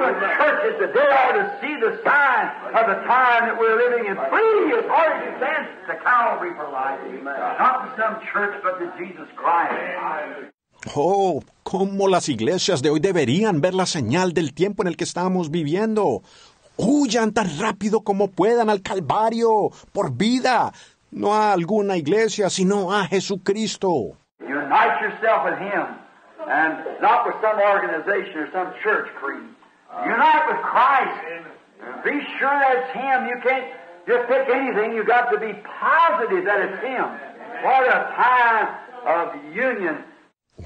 the churches today are to see the sign of the time that we're living in. Free as hard as you can to Calvary for life. Not to some church, but to Jesus Christ. Oh, cómo las iglesias de hoy deberían ver la señal del tiempo en el que estamos viviendo. Huyan tan rápido como puedan al Calvario, por vida, no a alguna iglesia, sino a Jesucristo. Unite yourself with Him, and not with some organization or some church creed. Unite with Christ. And be sure that's Him. You can't just pick anything. You've got to be positive that it's Him. What a time of union.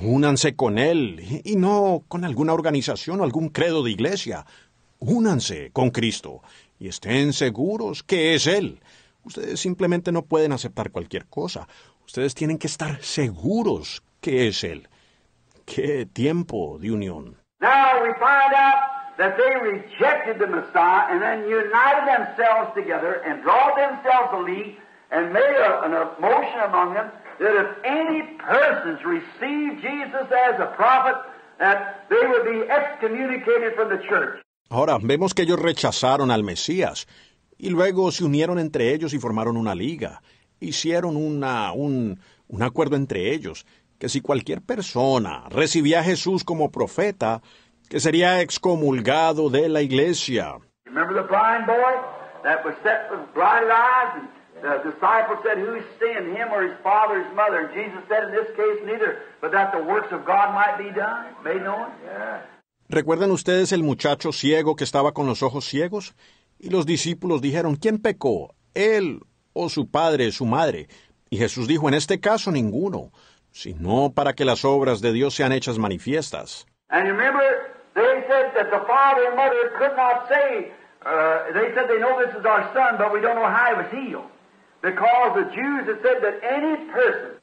Únanse con Él, y no con alguna organización o algún credo de iglesia. Únanse con Cristo y estén seguros que es Él. Ustedes simplemente no pueden aceptar cualquier cosa. Ustedes tienen que estar seguros que es Él. ¡Qué tiempo de unión! Now we find out that they rejected the Messiah and then united themselves together and drawed themselves a league and made a, an emotion among them that if any persons receive Jesus as a prophet, that they would be excommunicated from the church. Ahora, vemos que ellos rechazaron al Mesías y luego se unieron entre ellos y formaron una liga. Hicieron una, un, un acuerdo entre ellos, que si cualquier persona recibía a Jesús como profeta, que sería excomulgado de la iglesia. Remember the blind boy that was set with blinded eyes and the disciples said, Who's sinned, him or his father or his mother? And Jesus said, In this case, neither, but that the works of God might be done, made known. Yeah. ¿Recuerdan ustedes el muchacho ciego que estaba con los ojos ciegos? Y los discípulos dijeron, ¿quién pecó? ¿Él o su padre, su madre? Y Jesús dijo, en este caso ninguno, sino para que las obras de Dios sean hechas manifiestas. And remember, they said that the father and mother could not say, uh, they said they know this is our son, but we don't know how he was healed. Because the Jews had said that any person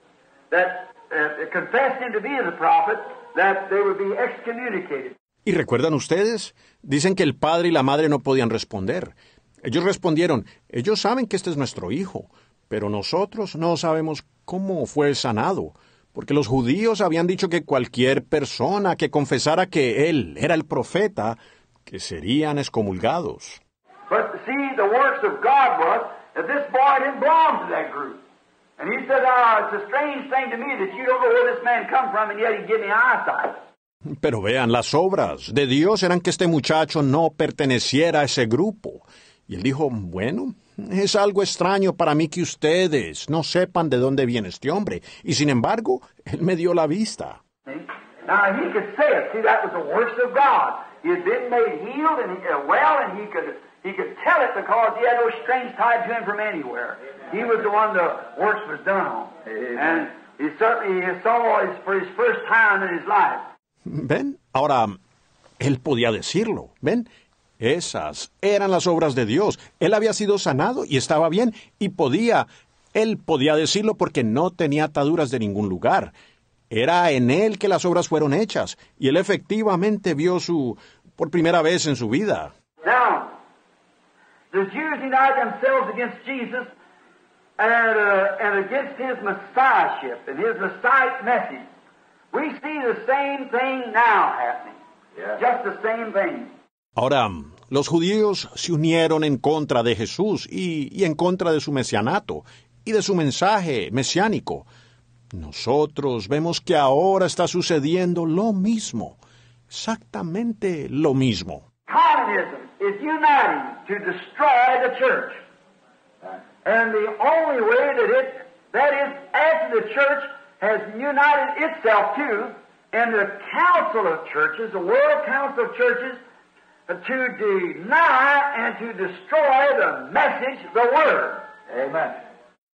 that uh, confessed him to be the prophet, that they would be excommunicated. ¿Y recuerdan ustedes? Dicen que el padre y la madre no podían responder. Ellos respondieron, ellos saben que este es nuestro hijo, pero nosotros no sabemos cómo fue sanado, porque los judíos habían dicho que cualquier persona que confesara que él era el profeta, que serían excomulgados. But see, the works of God was that this boy didn't belong to that group. And he said, it's a strange thing to me that you don't know where this man come from, and yet he give me eyesight. Pero vean, las obras de Dios eran que este muchacho no perteneciera a ese grupo. Y él dijo, bueno, es algo extraño para mí que ustedes no sepan de dónde viene este hombre. Y sin embargo, él me dio la vista. Now he could say it. See, that was the works of God. He had been made healed and he, uh, well, and he could he could tell it because he had no strings tied to him from anywhere. He was the one the works was done on, and he certainly he saw it for his first time in his life. ¿Ven? Ahora, él podía decirlo. ¿Ven? Esas eran las obras de Dios. Él había sido sanado y estaba bien y podía. Él podía decirlo porque no tenía ataduras de ningún lugar. Era en él que las obras fueron hechas y él efectivamente vio su por primera vez en su vida. Now, the Jews united themselves against Jesus and, uh, and against his messiahship and his messiah message. We see the same thing now happening. Just the same thing. Ahora, los judíos se unieron en contra de Jesús y, en contra de su mesianato y de su mensaje mesiánico. Nosotros vemos que ahora está sucediendo lo mismo, exactamente lo mismo. United itself to in the council of churches, the world council of churches, to deny and to destroy the message, the word. Amen.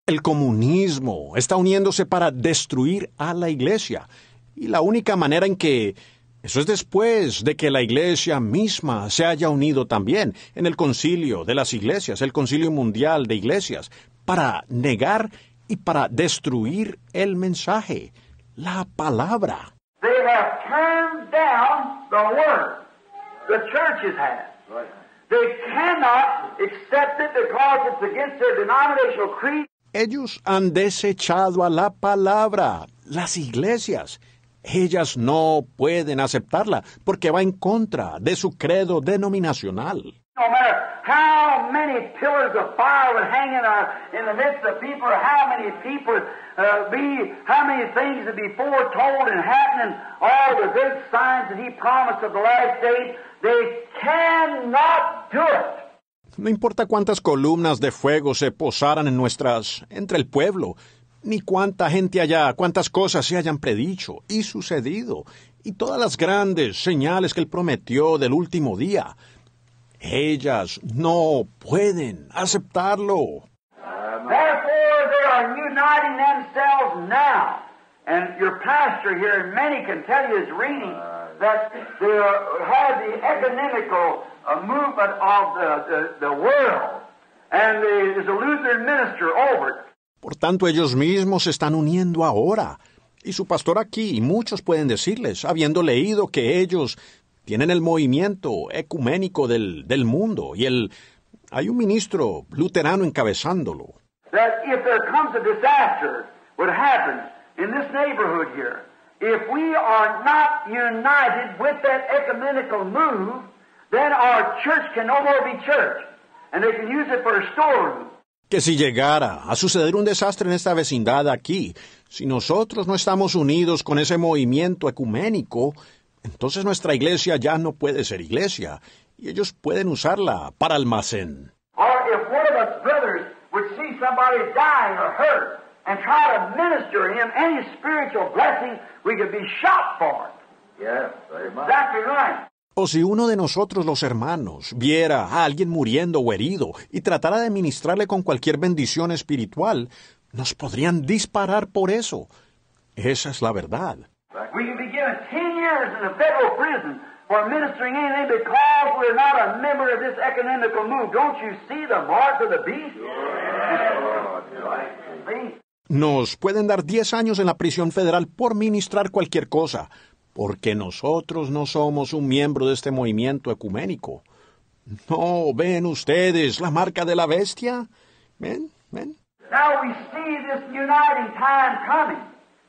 El comunismo está uniéndose para destruir a la iglesia. Y la única manera en que eso es después de que la iglesia misma se haya unido también en el concilio de las iglesias, el concilio mundial de iglesias, para negar y para destruir el mensaje, la palabra. They have turned down the word. The churches have. They cannot accept it because it's against their denominational creed. Ellos han desechado a la palabra, las iglesias. Ellas no pueden aceptarla porque va en contra de su credo denominacional. No matter how many pillars of fire would hang in, our, in the midst of people, or how many people uh, be, how many things would be foretold and happening, all the great signs that He promised of the last days, they cannot do it. No importa cuántas columnas de fuego se posaran en nuestras, entre el pueblo, ni cuánta gente allá, cuántas cosas se hayan predicho y sucedido, y todas las grandes señales que él prometió del último día. Ellas no pueden aceptarlo. Therefore, they are uniting themselves now. And your pastor here, and many can tell you his reading, that they are, have the economical uh, movement of the, the, the world. And there's a Lutheran minister over it. Por tanto, ellos mismos se están uniendo ahora. Y su pastor aquí, y muchos pueden decirles, habiendo leído que ellos tienen el movimiento ecuménico del, del mundo, y el, hay un ministro luterano encabezándolo. that if there comes a disaster, what happens in this neighborhood here, if we are not united with that ecumenical move, then our church can no more be church, and they can use it for a storeroom. que si llegara a suceder un desastre en esta vecindad aquí, si nosotros no estamos unidos con ese movimiento ecuménico, entonces nuestra iglesia ya no puede ser iglesia, y ellos pueden usarla para almacén. Or if one of us brothers would see somebody dying or hurt and try to minister to him any spiritual blessing, we could be shot for it. Yes, very much. Exactly right. O si uno de nosotros los hermanos viera a alguien muriendo o herido y tratara de ministrarle con cualquier bendición espiritual, nos podrían disparar por eso. Esa es la verdad. We can be given 10 years in a federal prison for ministering anything because we're not a member of this economical move. Don't you see the mark of the beast? See? Nos pueden dar 10 años en la prisión federal por ministrar cualquier cosa, porque nosotros no somos un miembro de este movimiento ecuménico. ¿No ven ustedes la marca de la bestia? ¿Ven? ¿Ven? Now we see this uniting time coming.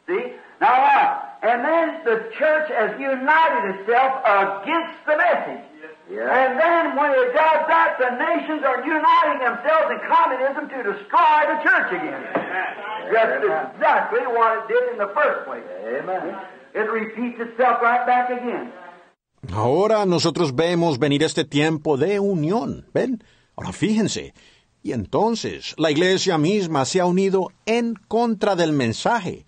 See? Now what? And then the church has united itself against the message. Yes. And then when it does that, the nations are uniting themselves in communism to destroy the church again. Just exactly what it did in the first place. Amen. It repeats itself right back again. Ahora nosotros vemos venir este tiempo de unión, ¿ven? Ahora fíjense. Y entonces la iglesia misma se ha unido en contra del mensaje.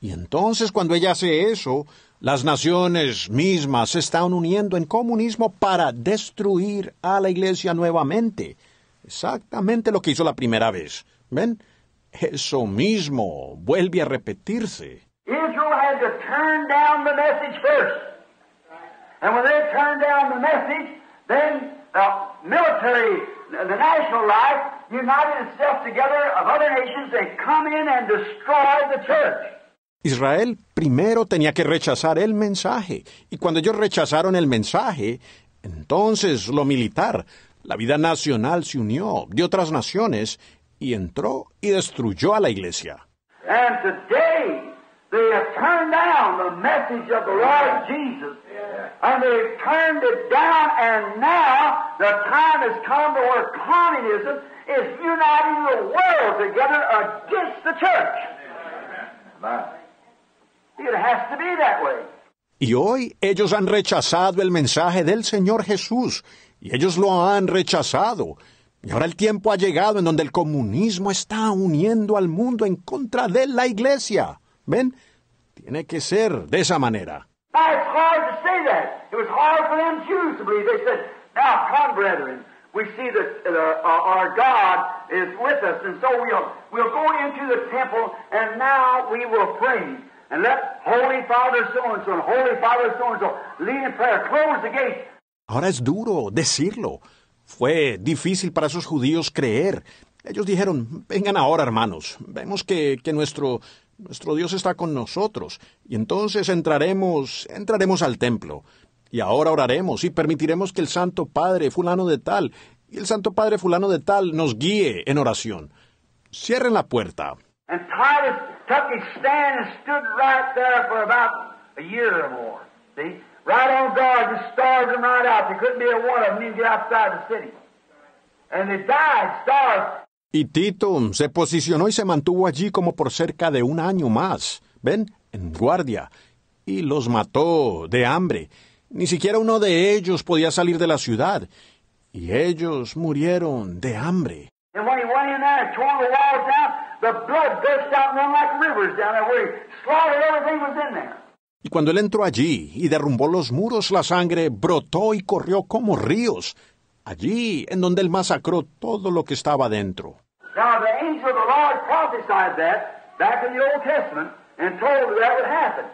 Y entonces cuando ella hace eso, las naciones mismas se están uniendo en comunismo para destruir a la iglesia nuevamente. Exactamente lo que hizo la primera vez. ¿Ven? Eso mismo vuelve a repetirse. Israel had to turn down the message first. And when they turned down the message, then the military, the national life, united itself together of other nations and come in and destroy the church. Israel primero tenía que rechazar el mensaje, y cuando ellos rechazaron el mensaje, entonces lo militar, la vida nacional se unió de otras naciones y entró y destruyó a la iglesia. And today, they have turned down the message of the Lord Jesus. And they've turned it down, and now the time has come to where communism is uniting the world together against the church has to be that way. Y hoy ellos han rechazado el mensaje del Señor Jesús, y ellos lo han rechazado. Y ahora el tiempo ha llegado en donde el comunismo está uniendo al mundo en contra de la iglesia. ¿Ven? Tiene que ser de esa manera. Now, and let Holy Father so and so Holy Father so and so lead in prayer. Close the gate. Ahora es duro decirlo. Fue difícil para esos judíos creer. Ellos dijeron, vengan ahora, hermanos. Vemos que, que nuestro, nuestro Dios está con nosotros. Y entonces entraremos, entraremos al templo. Y ahora oraremos y permitiremos que el Santo Padre fulano de tal y el Santo Padre fulano de tal nos guíe en oración. Cierren la puerta. And Titus took his stand and stood right there for about a year or more. See? Right on guard, just starved them right out. There couldn't be a one of them even get outside the city. And they died, starved. Y Tito se posicionó y se mantuvo allí como por cerca de un año más, ven, en guardia, y los mató de hambre. Ni siquiera uno de ellos podía salir de la ciudad, y ellos murieron de hambre. And when he went in there and tore the walls down, the blood burst out and run like rivers down there where he slaughtered everything that was in there. Y cuando él entró allí y derrumbó los muros, la sangre brotó y corrió como ríos, allí en donde él masacró todo lo que estaba dentro. Now the angel of the Lord prophesied that back in the Old Testament and told that would happen.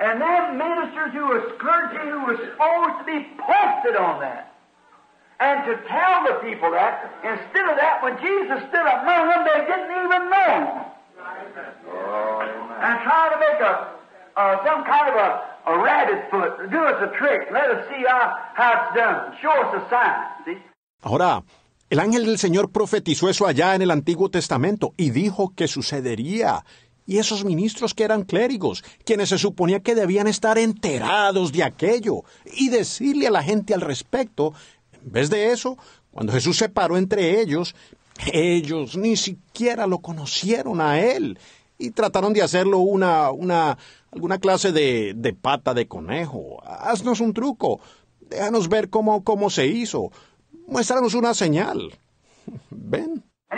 And them ministers who was clergy who was supposed to be posted on that. And to tell the people that, instead of that, when Jesus stood among them, they didn't even know him. And trying to make a, some kind of a, a rabbit foot, do us a trick, let us see how, how it's done, show us a sign, see? Ahora, el ángel del Señor profetizó eso allá en el Antiguo Testamento y dijo que sucedería. Y esos ministros que eran clérigos, quienes se suponía que debían estar enterados de aquello y decirle a la gente al respecto, en vez de eso, cuando Jesús se paró entre ellos, ellos ni siquiera lo conocieron a él y trataron de hacerlo una, una, alguna clase de, de pata de conejo. Haznos un truco, déjanos ver cómo, cómo se hizo, muéstranos una señal. ¿Ven? Uh,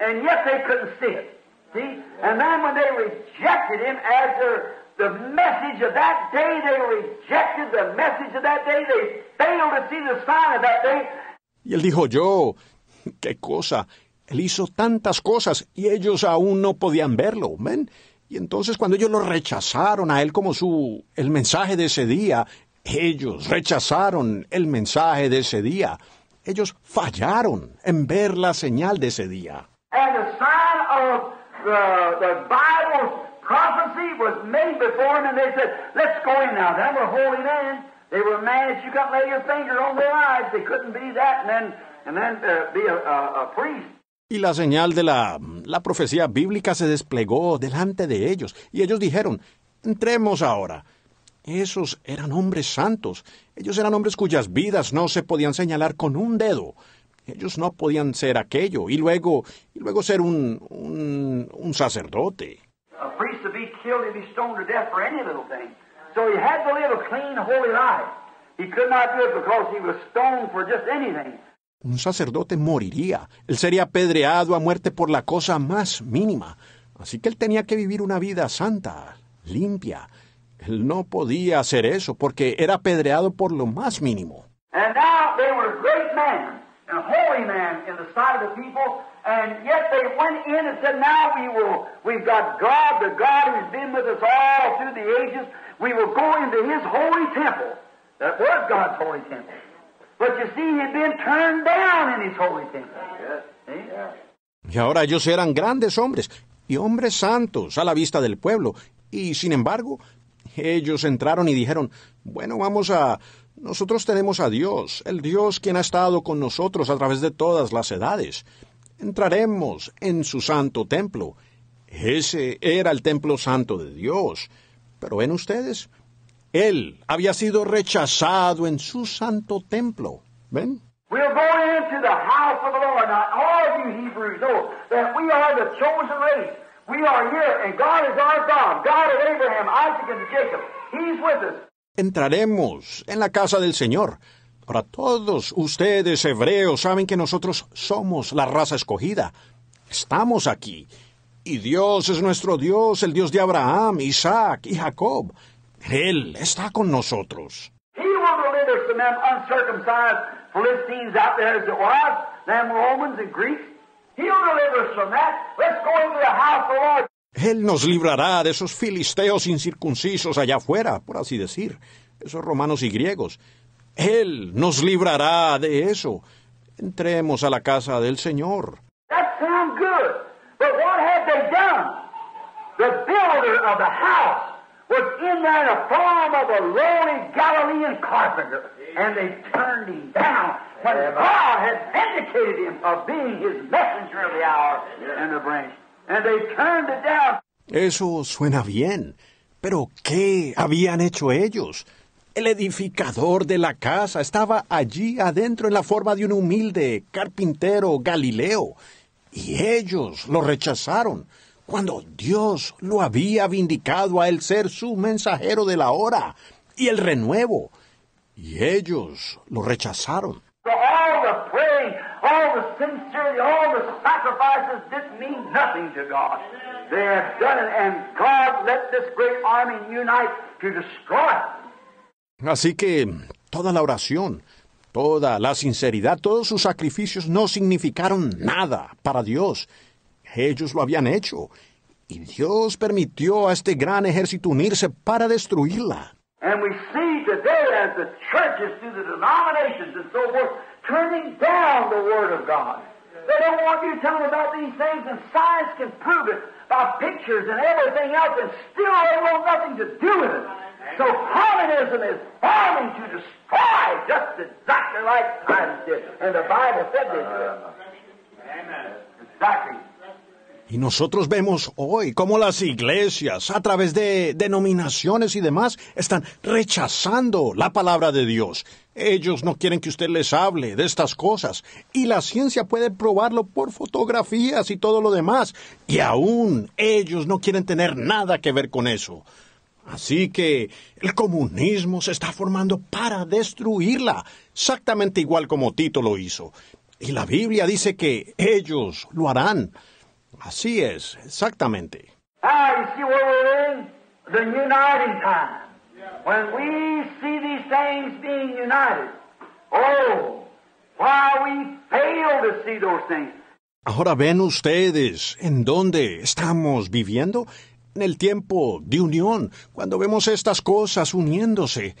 and yet they couldn't see it. See? And then when they rejected him as their, the message of that day, they rejected the message of that day. They failed to see the sign of that day. Y él dijo, yo, qué cosa, él hizo tantas cosas y ellos aún no podían verlo, ¿ven? Y entonces cuando ellos lo rechazaron a él como su, el mensaje de ese día, ellos rechazaron el mensaje de ese día. Ellos fallaron en ver la señal de ese día. And the sign of the, the Bible's prophecy was made before them, and they said, let's go in now. Them were holy men. They were that you lay your finger on their eyes. They couldn't be that and then, and then uh, be a, priest. Y la señal de la, la profecía bíblica se desplegó delante de ellos, y ellos dijeron, entremos ahora. Esos eran hombres santos. Ellos eran hombres cuyas vidas no se podían señalar con un dedo. Ellos no podían ser aquello y luego, y luego ser un, un sacerdote. A priest to be killed, he'd be stoned to death for any little thing. So he had to live a clean, holy life. He could not do it because he was stoned for just anything. Un sacerdote moriría. Él sería apedreado a muerte por la cosa más mínima. Así que él tenía que vivir una vida santa, limpia. Él no podía hacer eso porque era apedreado por lo más mínimo. And now they were great men and holy men in the sight of the people, and yet they went in and said, Now we will, we've got God, the God who's been with us all through the ages. We will go into His holy temple. That was God's holy temple. But you see, He'd been turned down in His holy temple. See? Y ahora ellos eran grandes hombres y hombres santos a la vista del pueblo. Y sin embargo, ellos entraron y dijeron, bueno, vamos a... Nosotros tenemos a Dios, el Dios quien ha estado con nosotros a través de todas las edades. Entraremos en su santo templo. Ese era el templo santo de Dios. Pero ven ustedes, él había sido rechazado en su santo templo. ¿Ven? We'll go into the house of the Lord. Now, all of you Hebrews know that we are the chosen race. We are here, and God is our God, God of Abraham, Isaac, and Jacob. He's with us. Entraremos en la casa del Señor. Ahora todos ustedes hebreos saben que nosotros somos la raza escogida. Estamos aquí. Y Dios es nuestro Dios, el Dios de Abraham, Isaac y Jacob. Él está con nosotros. He will deliver us from them uncircumcised Philistines out there as it was, them Romans and Greeks. He'll deliver us from that. Let's go into the house of the Lord. Él nos librará de esos filisteos incircuncisos allá afuera, por así decir, esos romanos y griegos. Él nos librará de eso. Entremos a la casa del Señor. That sounds good. But what had they done? The builder of the house was in there in the form of a lowly Galilean carpenter, and they turned him down when God had vindicated him of being his messenger of the hour and the branch. And they turned it down. Eso suena bien. Pero ¿qué habían hecho ellos? El edificador de la casa estaba allí adentro en la forma de un humilde carpintero galileo. Y ellos lo rechazaron cuando Dios lo había vindicado a él ser su mensajero de la hora y el renuevo. Y ellos lo rechazaron. They done it, and God let this great army unite to destroy. Así que toda la oración, toda la sinceridad, todos sus sacrificios no significaron nada para Dios. Ellos lo habían hecho. Y Dios permitió a este gran ejército unirse para destruirla. And we see today as the churches through the denominations and so forth turning down the Word of God. They don't want you to tell them about these things, and science can prove it by pictures and everything else, and still they want nothing to do with it. So communism is farming to destroy just exactly like science did. And the Bible said they did. Y nosotros vemos hoy cómo las iglesias, a través de denominaciones y demás, están rechazando la palabra de Dios. Ellos no quieren que usted les hable de estas cosas. Y la ciencia puede probarlo por fotografías y todo lo demás. Y aún ellos no quieren tener nada que ver con eso. Así que el comunismo se está formando para destruirla, exactamente igual como Tito lo hizo. Y la Biblia dice que ellos lo harán. Así es, exactamente. Now you see where we're in? The uniting time. When we see these things being united, oh, why we fail to see those things. Ahora ven ustedes en dónde estamos viviendo. En el tiempo de unión, cuando vemos estas cosas uniéndose.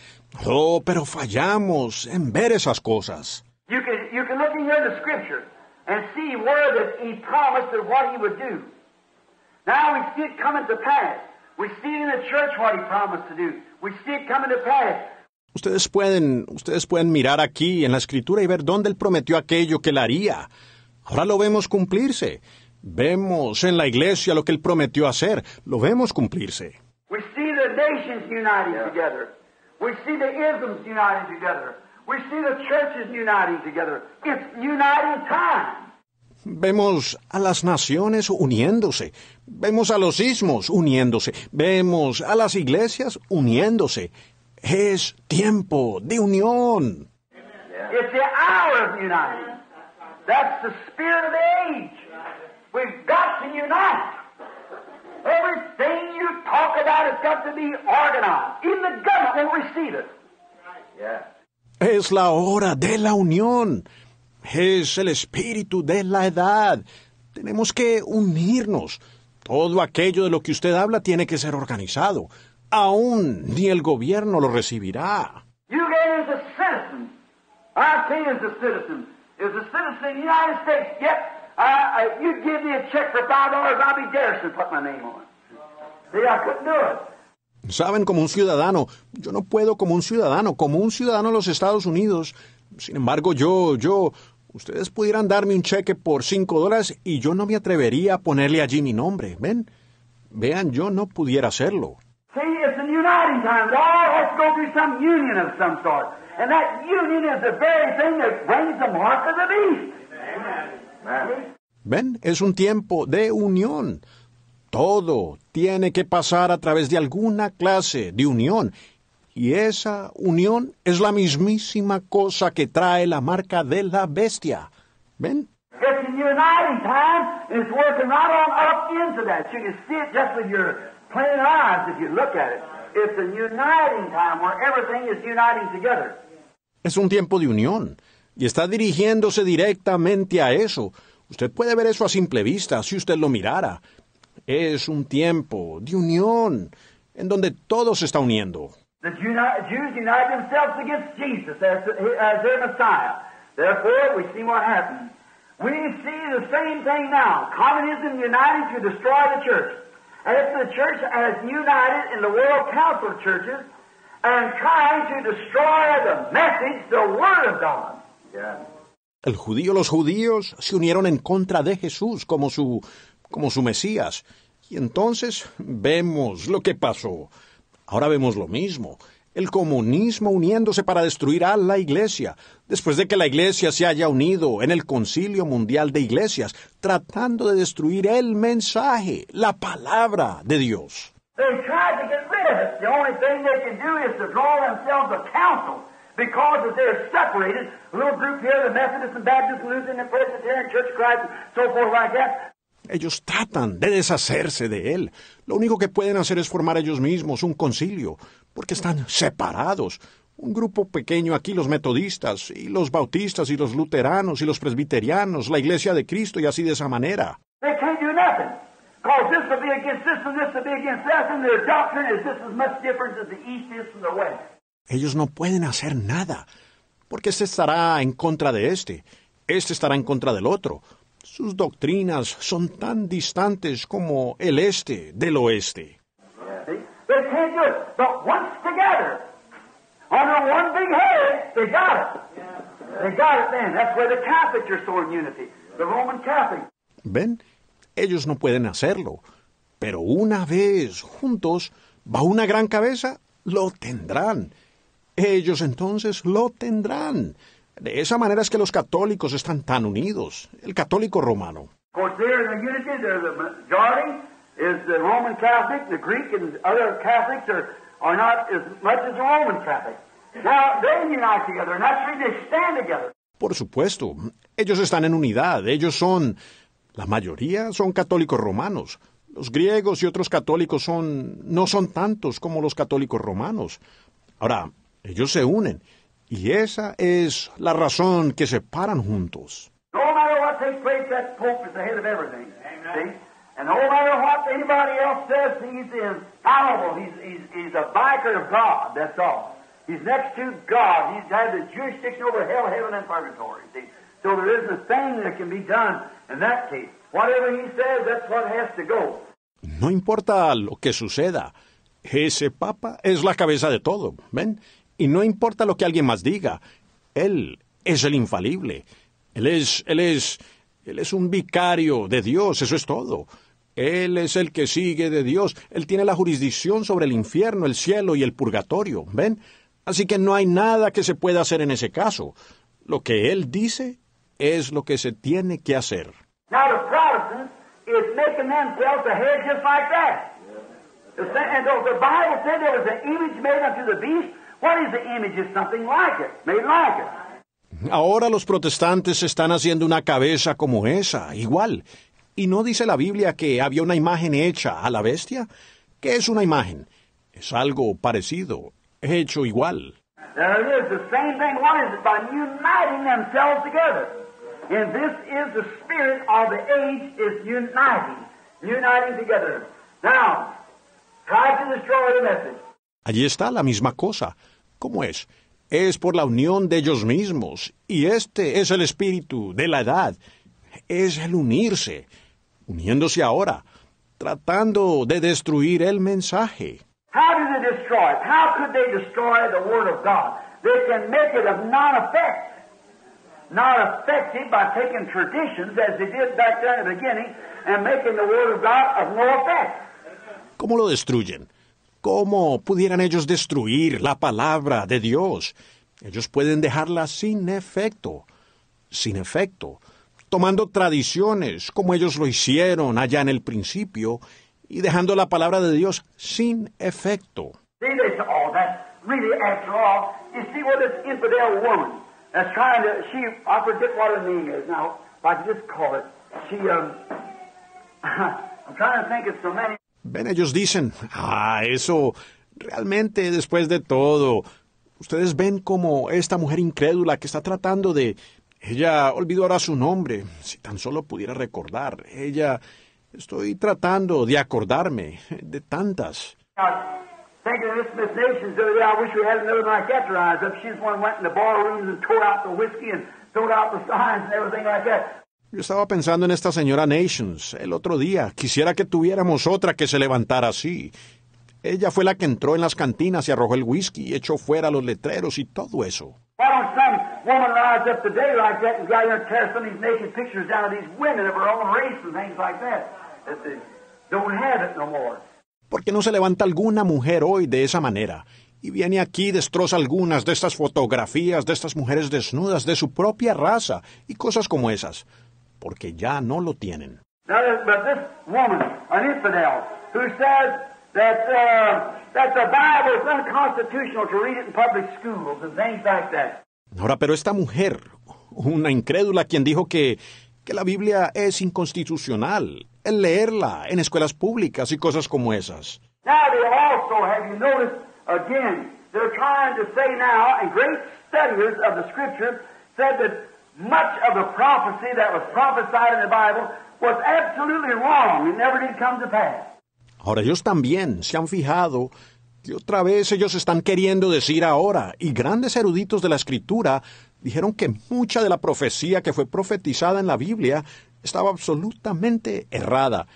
Oh, pero fallamos en ver esas cosas. You can, you can look in here in the scripture and see where that he promised that what he would do. Now we see it coming to pass. We see it in the church what he promised to do. We see it coming to pass. Ustedes pueden, ustedes pueden mirar aquí en la escritura y ver dónde él prometió aquello que él haría. Ahora lo vemos cumplirse. Vemos en la iglesia lo que él prometió hacer. Lo vemos cumplirse. We see the nations uniting together. We see the isms uniting together. We see the churches uniting together. It's uniting time. Vemos a las naciones uniéndose, vemos a los ismos uniéndose, vemos a las iglesias uniéndose. Es tiempo de unión. It's the hour of uniting. That's the spirit of the age. We've got to unite. Everything you talk about has got to be organized. Even the government won't receive it. Yeah. Es la hora de la unión. Es el espíritu de la edad. Tenemos que unirnos. Todo aquello de lo que usted habla tiene que ser organizado. Aún ni el gobierno lo recibirá. You as a citizen. I say as a citizen. As a citizen of the United States, yet uh, uh, you give me a check for five dollars, I'll be Garrison put my name on it. See, I couldn't do it. Saben, como un ciudadano, yo no puedo como un ciudadano, como un ciudadano de los Estados Unidos. Sin embargo, yo, yo, ustedes pudieran darme un cheque por cinco dólares y yo no me atrevería a ponerle allí mi nombre. ¿Ven? Vean, yo no pudiera hacerlo. See, it's a uniting time. It all has to go through some union of some sort. And that union is the very thing that brings the mark of the beast. Amen. ¿Ven? Es un tiempo de unión. Todo tiene que pasar a través de alguna clase de unión. Y esa unión es la mismísima cosa que trae la marca de la bestia. ¿Ven? Es un tiempo de unión. Y está dirigiéndose directamente a eso. Usted puede ver eso a simple vista si usted lo mirara. Es un tiempo de unión en donde todo se está uniendo. The Jews unite themselves against Jesus as, their Messiah. Therefore, we see what happens. We see the same thing now. Communism uniting to destroy the church. As the church has united in the World Council of Churches and trying to destroy the message, the Word of God. El judío, los judíos se unieron en contra de Jesús como su, como su Mesías. Y entonces vemos lo que pasó. Ahora vemos lo mismo. El comunismo uniéndose para destruir a la Iglesia, después de que la Iglesia se haya unido en el Concilio Mundial de Iglesias, tratando de destruir el mensaje, la palabra de Dios. They tried to get rid of it. The only thing they can do is to draw themselves a council because if they're separated, a little group here, the Methodist and Baptist, Lutheran and Presbyterian Church of Christ, and so forth like that. Ellos tratan de deshacerse de él. Lo único que pueden hacer es formar ellos mismos un concilio, porque están separados. Un grupo pequeño aquí, los metodistas, y los bautistas, y los luteranos, y los presbiterianos, la iglesia de Cristo, y así de esa manera. They can't do nothing. Because this will be against this and this will be against that, and their doctrine is just as much different as the East is from the West. Ellos no pueden hacer nada, porque este estará en contra de este, este estará en contra del otro. Sus doctrinas son tan distantes como el este del oeste. See? They can't do it. But once together, under one big head, they got it. They got it then. That's where the Catholics are so in unity. The Roman Catholics. ¿Ven? Ellos no pueden hacerlo. Pero una vez juntos, va una gran cabeza, lo tendrán. Ellos entonces lo tendrán. De esa manera es que los católicos están tan unidos. El católico romano. Por supuesto, ellos están en unidad. Ellos son... La mayoría son católicos romanos. Los griegos y otros católicos son... no son tantos como los católicos romanos. Ahora, ellos se unen. Y esa es la razón que se paran juntos. No matter what takes place, that Pope is the head of everything. See? And no matter what anybody else says, he's infallible. He's, he's, he's a vicar of God, that's all. He's next to God. He's had the jurisdiction over hell, heaven, and purgatory. See? So there isn't a thing that can be done in that case. Whatever he says, that's what has to go. No importa lo que suceda, ese papa es la cabeza de todo, ¿ven? Y no importa lo que alguien más diga, él es el infalible. Él es, él es, él es un vicario de Dios, eso es todo. Él es el que sigue de Dios. Él tiene la jurisdicción sobre el infierno, el cielo y el purgatorio, ¿ven? Así que no hay nada que se pueda hacer en ese caso. Lo que él dice es lo que se tiene que hacer. Now the what is the image? It's something like it, made like it. Ahora los protestantes están haciendo una cabeza como esa, igual. ¿Y no dice la Biblia que había una imagen hecha a la bestia? ¿Qué es una imagen? Es algo parecido, hecho igual. There it is, the same thing. What is it? By uniting themselves together. And this is the spirit of the age is uniting, uniting together. Now, try to destroy the message. Allí está la misma cosa. ¿Cómo es? Es por la unión de ellos mismos. Y este es el espíritu de la edad. Es el unirse. Uniéndose ahora. Tratando de destruir el mensaje. How do they destroy it? How could they destroy the Word of God? They can make it of non-effect. Not effective by taking traditions as they did back there in the beginning and making the Word of God of no effect. ¿Cómo lo destruyen? ¿Cómo pudieran ellos destruir la palabra de Dios? Ellos pueden dejarla sin efecto, sin efecto, tomando tradiciones como ellos lo hicieron allá en el principio y dejando la palabra de Dios sin efecto. Ven, ellos dicen, ah, eso, realmente después de todo, ustedes ven como esta mujer incrédula que está tratando de... Ella olvidó ahora su nombre, si tan solo pudiera recordar. Ella... Estoy tratando de acordarme de tantas. Yo estaba pensando en esta señora Nations el otro día. Quisiera que tuviéramos otra que se levantara así. Ella fue la que entró en las cantinas y arrojó el whisky y echó fuera los letreros y todo eso. More. Porque no se levanta alguna mujer hoy de esa manera y viene aquí y destroza algunas de estas fotografías de estas mujeres desnudas de su propia raza y cosas como esas, porque ya no lo tienen. Uh. Ahora, pero esta mujer, una incrédula quien dijo que, que la Biblia es inconstitucional, el leerla en escuelas públicas y cosas como esas. Now they also, have you noticed, again, they're trying to say now, and great studiers of the Scripture said that much of the prophecy that was prophesied in the Bible was absolutely wrong. It never did come to pass. Ahora ellos también se han fijado que otra vez ellos están queriendo decir ahora, y grandes eruditos de la escritura dijeron que mucha de la profecía que fue profetizada en la Biblia estaba absolutamente errada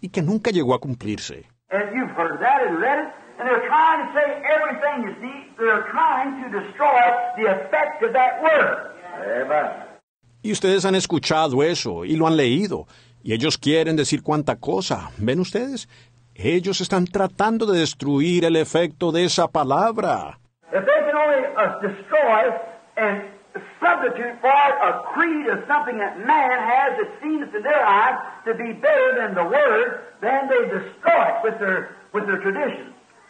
y que nunca llegó a cumplirse. And you've heard that and read it, and they're trying to say everything, you see, they're trying to destroy the effect of that word. Amen. Y ustedes han escuchado eso y lo han leído, y ellos quieren decir cuánta cosa. ¿Ven ustedes? Ellos están tratando de destruir el efecto de esa palabra. Uh.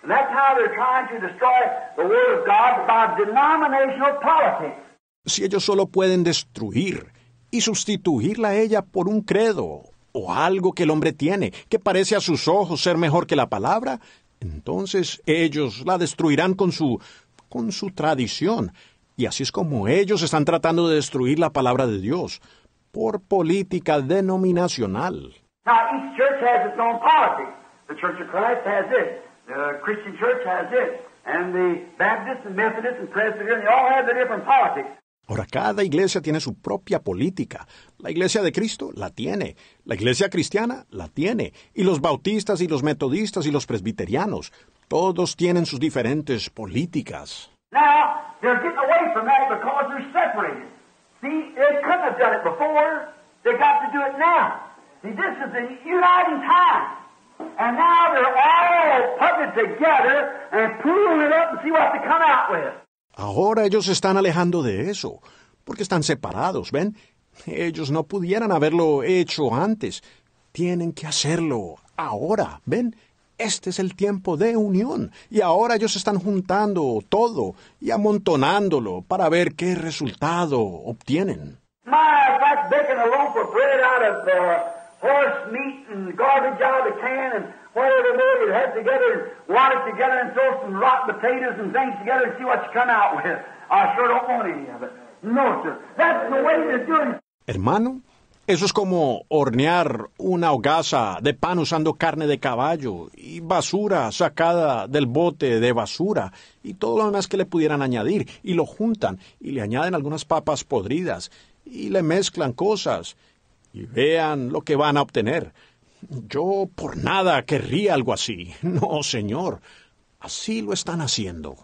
And that's how they're trying to destroy the Word of God by denominational politics. Si ellos solo pueden destruir y sustituirla a ella por un credo o algo que el hombre tiene, que parece a sus ojos ser mejor que la palabra, entonces ellos la destruirán con su con su tradición. Y así es como ellos están tratando de destruir la palabra de Dios, por política denominacional. Ahora, cada iglesia tiene su propia política. La iglesia de Cristo la tiene. La iglesia cristiana la tiene. Y los bautistas y los metodistas y los presbiterianos, todos tienen sus diferentes políticas. Now, they're getting away from that because they're separated. See, they couldn't have done it before. They got to do it now. See, this is uniting time. And now they're all putting together and pulling it up and see what they come out with. Ahora ellos se están alejando de eso, porque están separados, ¿ven? Ellos no pudieran haberlo hecho antes. Tienen que hacerlo ahora, ¿ven? Este es el tiempo de unión. Y ahora ellos están juntando todo y amontonándolo para ver qué resultado obtienen. A horse meat and garbage out of the can and whatever more you have together and wad it together and throw some rotten potatoes and things together and see what you come out with. I sure don't want any of it. No, sir. That's the way to do it. Hermano, eso es como hornear una hogaza de pan usando carne de caballo y basura sacada del bote de basura y todo lo demás que le pudieran añadir y lo juntan y le añaden algunas papas podridas y le mezclan cosas y vean lo que van a obtener. Yo por nada querría algo así. No, señor. Así lo están haciendo.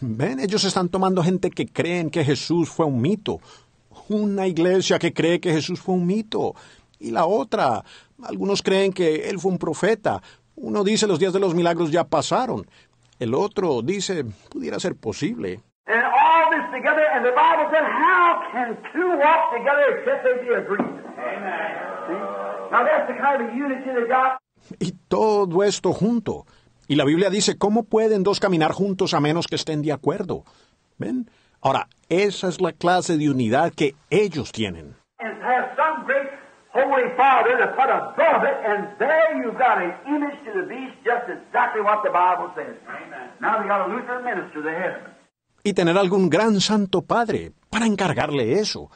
Ven, ellos están tomando gente que creen que Jesús fue un mito. Una iglesia que cree que Jesús fue un mito. Y la otra, algunos creen que él fue un profeta. Uno dice los días de los milagros ya pasaron. El otro dice, pudiera ser posible. And all this together, and the Bible said, how can two walk together except they be agreed? Amen. See? Now that's the kind of unity they got. Y todo esto junto. Y la Biblia dice, ¿cómo pueden dos caminar juntos a menos que estén de acuerdo? ¿Ven? Ahora, esa es la clase de unidad que ellos tienen. and have some great holy father to put above it, and there you've got an image to the beast, just exactly what the Bible says. Amen. Now we got a Lutheran minister to heaven. Y tener algún gran santo padre para encargarle eso.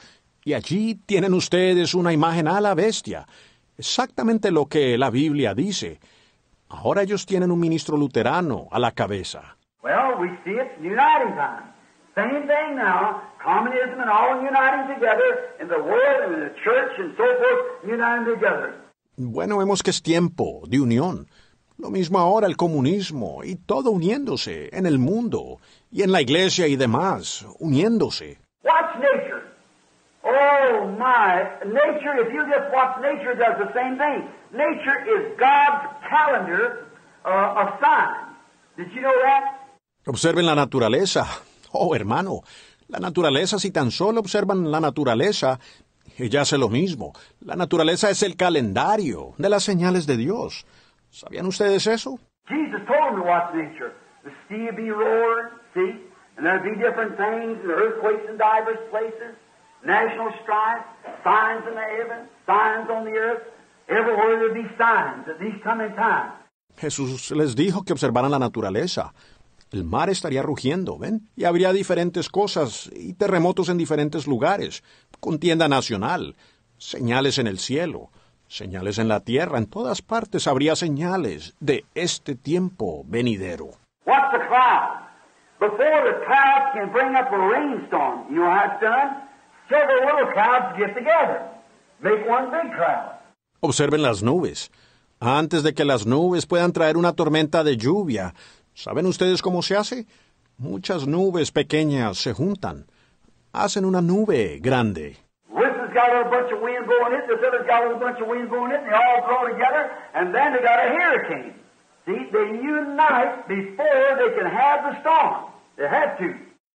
Y allí tienen ustedes una imagen a la bestia. Exactamente lo que la Biblia dice. Ahora ellos tienen un ministro luterano a la cabeza. Well, we see it. Same thing now, communism and all uniting together in the world and in the church and so forth, uniting together. Bueno, vemos que es tiempo de unión. Lo mismo ahora el comunismo y todo uniéndose en el mundo y en la iglesia y demás, uniéndose. Watch nature. Oh my, nature, if you just watch nature, does the same thing. Nature is God's calendar uh, of signs. Did you know that? Observen la naturaleza. Oh, hermano, la naturaleza, si tan solo observan la naturaleza, ella hace lo mismo. La naturaleza es el calendario de las señales de Dios. ¿Sabían ustedes eso? Jesús les dijo que observaran la naturaleza. El mar estaría rugiendo, ¿ven? Y habría diferentes cosas y terremotos en diferentes lugares, contienda nacional, señales en el cielo, señales en la tierra, en todas partes habría señales de este tiempo venidero. What's the cloud? Before the clouds can bring up a rainstorm, you know how it's done? Several little clouds get together, make one big cloud. Observen las nubes. Antes de que las nubes puedan traer una tormenta de lluvia, ¿saben ustedes cómo se hace? Muchas nubes pequeñas se juntan, hacen una nube grande.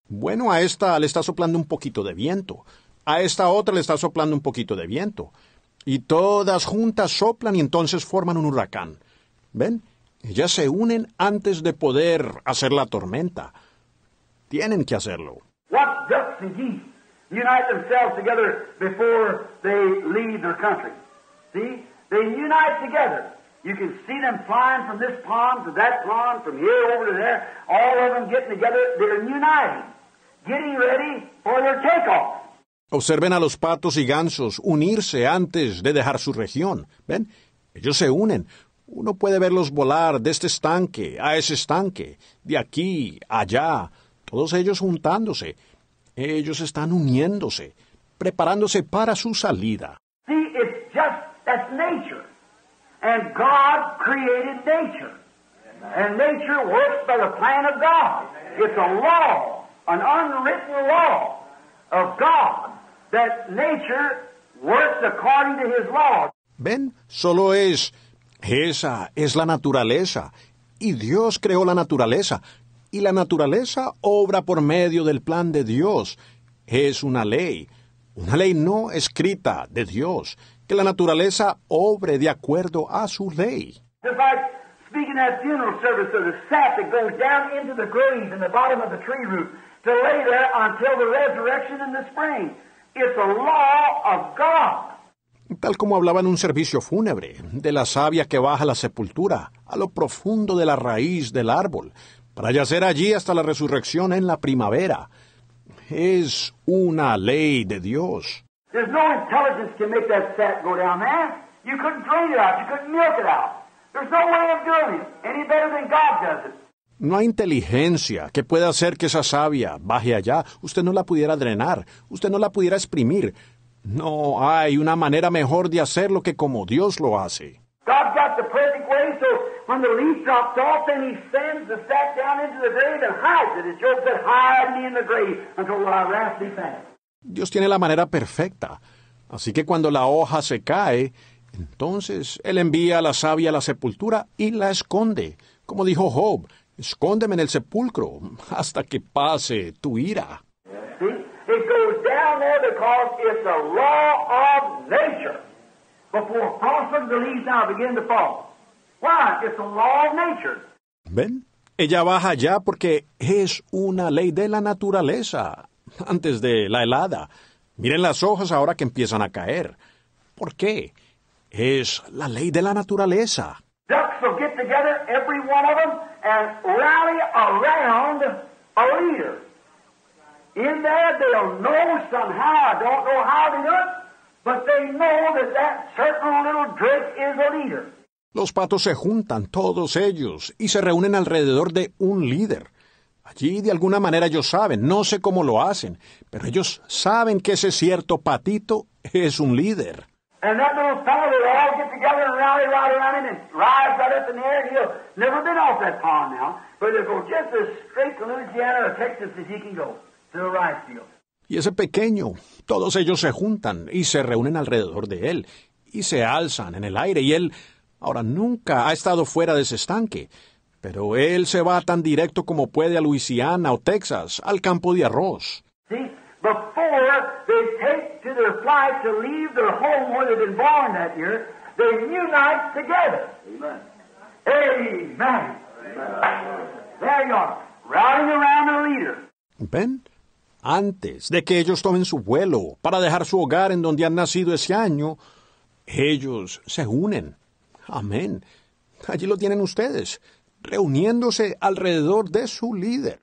Bueno, a esta le está soplando un poquito de viento, a esta otra le está soplando un poquito de viento, y todas juntas soplan y entonces forman un huracán. ¿Ven? Ellas se unen antes de poder hacer la tormenta. Tienen que hacerlo. What ducks and geese unite themselves together before they leave their country. See? They unite together. You can see them flying from this pond to that pond, from here over to there, all of them getting together. They're uniting, getting ready for their takeoff. Observen a los patos y gansos unirse antes de dejar su región. ¿Ven? Ellos se unen. Uno puede verlos volar de este estanque a ese estanque, de aquí allá, todos ellos juntándose. Ellos están uniéndose, preparándose para su salida. See, it's just, that's nature. And God created nature. And nature works by the plan of God. It's a law, an unwritten law of God, that nature works according to His law. ¿Ven? Solo es... Esa es la naturaleza. Y Dios creó la naturaleza. Y la naturaleza obra por medio del plan de Dios. Es una ley. Una ley no escrita de Dios. Que la naturaleza obre de acuerdo a su ley. Speaking at funeral service of the sap that goes down into the grave in the bottom of the tree root to lay there until the resurrection in the spring. It's a law of God. Tal como hablaba en un servicio fúnebre, de la savia que baja a la sepultura, a lo profundo de la raíz del árbol, para yacer allí hasta la resurrección en la primavera. Es una ley de Dios. No hay inteligencia que pueda hacer que esa savia baje allá. Usted no la pudiera drenar, usted no la pudiera exprimir. No hay una manera mejor de hacerlo que como Dios lo hace. Dios tiene la manera perfecta. Así que cuando la hoja se cae, entonces Él envía a la savia a la sepultura y la esconde. Como dijo Job, escóndeme en el sepulcro hasta que pase tu ira. See? It goes down there because it's a law of nature. Before frost the leaves now begin to fall. Why? It's a law of nature. ¿Ven? Ella baja allá porque es una ley de la naturaleza, antes de la helada. Miren las hojas ahora que empiezan a caer. ¿Por qué? Es la ley de la naturaleza. Ducks will get together, every one of them, and rally around a leader. In there, they'll know somehow, I don't know how they do it, but they know that that certain little drake is a leader. Los patos se juntan, todos ellos, y se reúnen alrededor de un líder. Allí de alguna manera ellos saben, no sé cómo lo hacen, pero ellos saben que ese cierto patito es un líder. Y ese pequeño, todos ellos se juntan y se reúnen alrededor de él y se alzan en el aire y él ahora nunca ha estado fuera de ese estanque, pero él se va tan directo como puede a Luisiana o Texas, al campo de arroz. See, before they take to their flight to leave their home where they've been born that year, they unite together. Amen. Amen. There you are, routing around their leader. ¿Ven? Antes de que ellos tomen su vuelo para dejar su hogar en donde han nacido ese año, ellos se unen. Amén. Allí lo tienen ustedes, reuniéndose alrededor de su líder.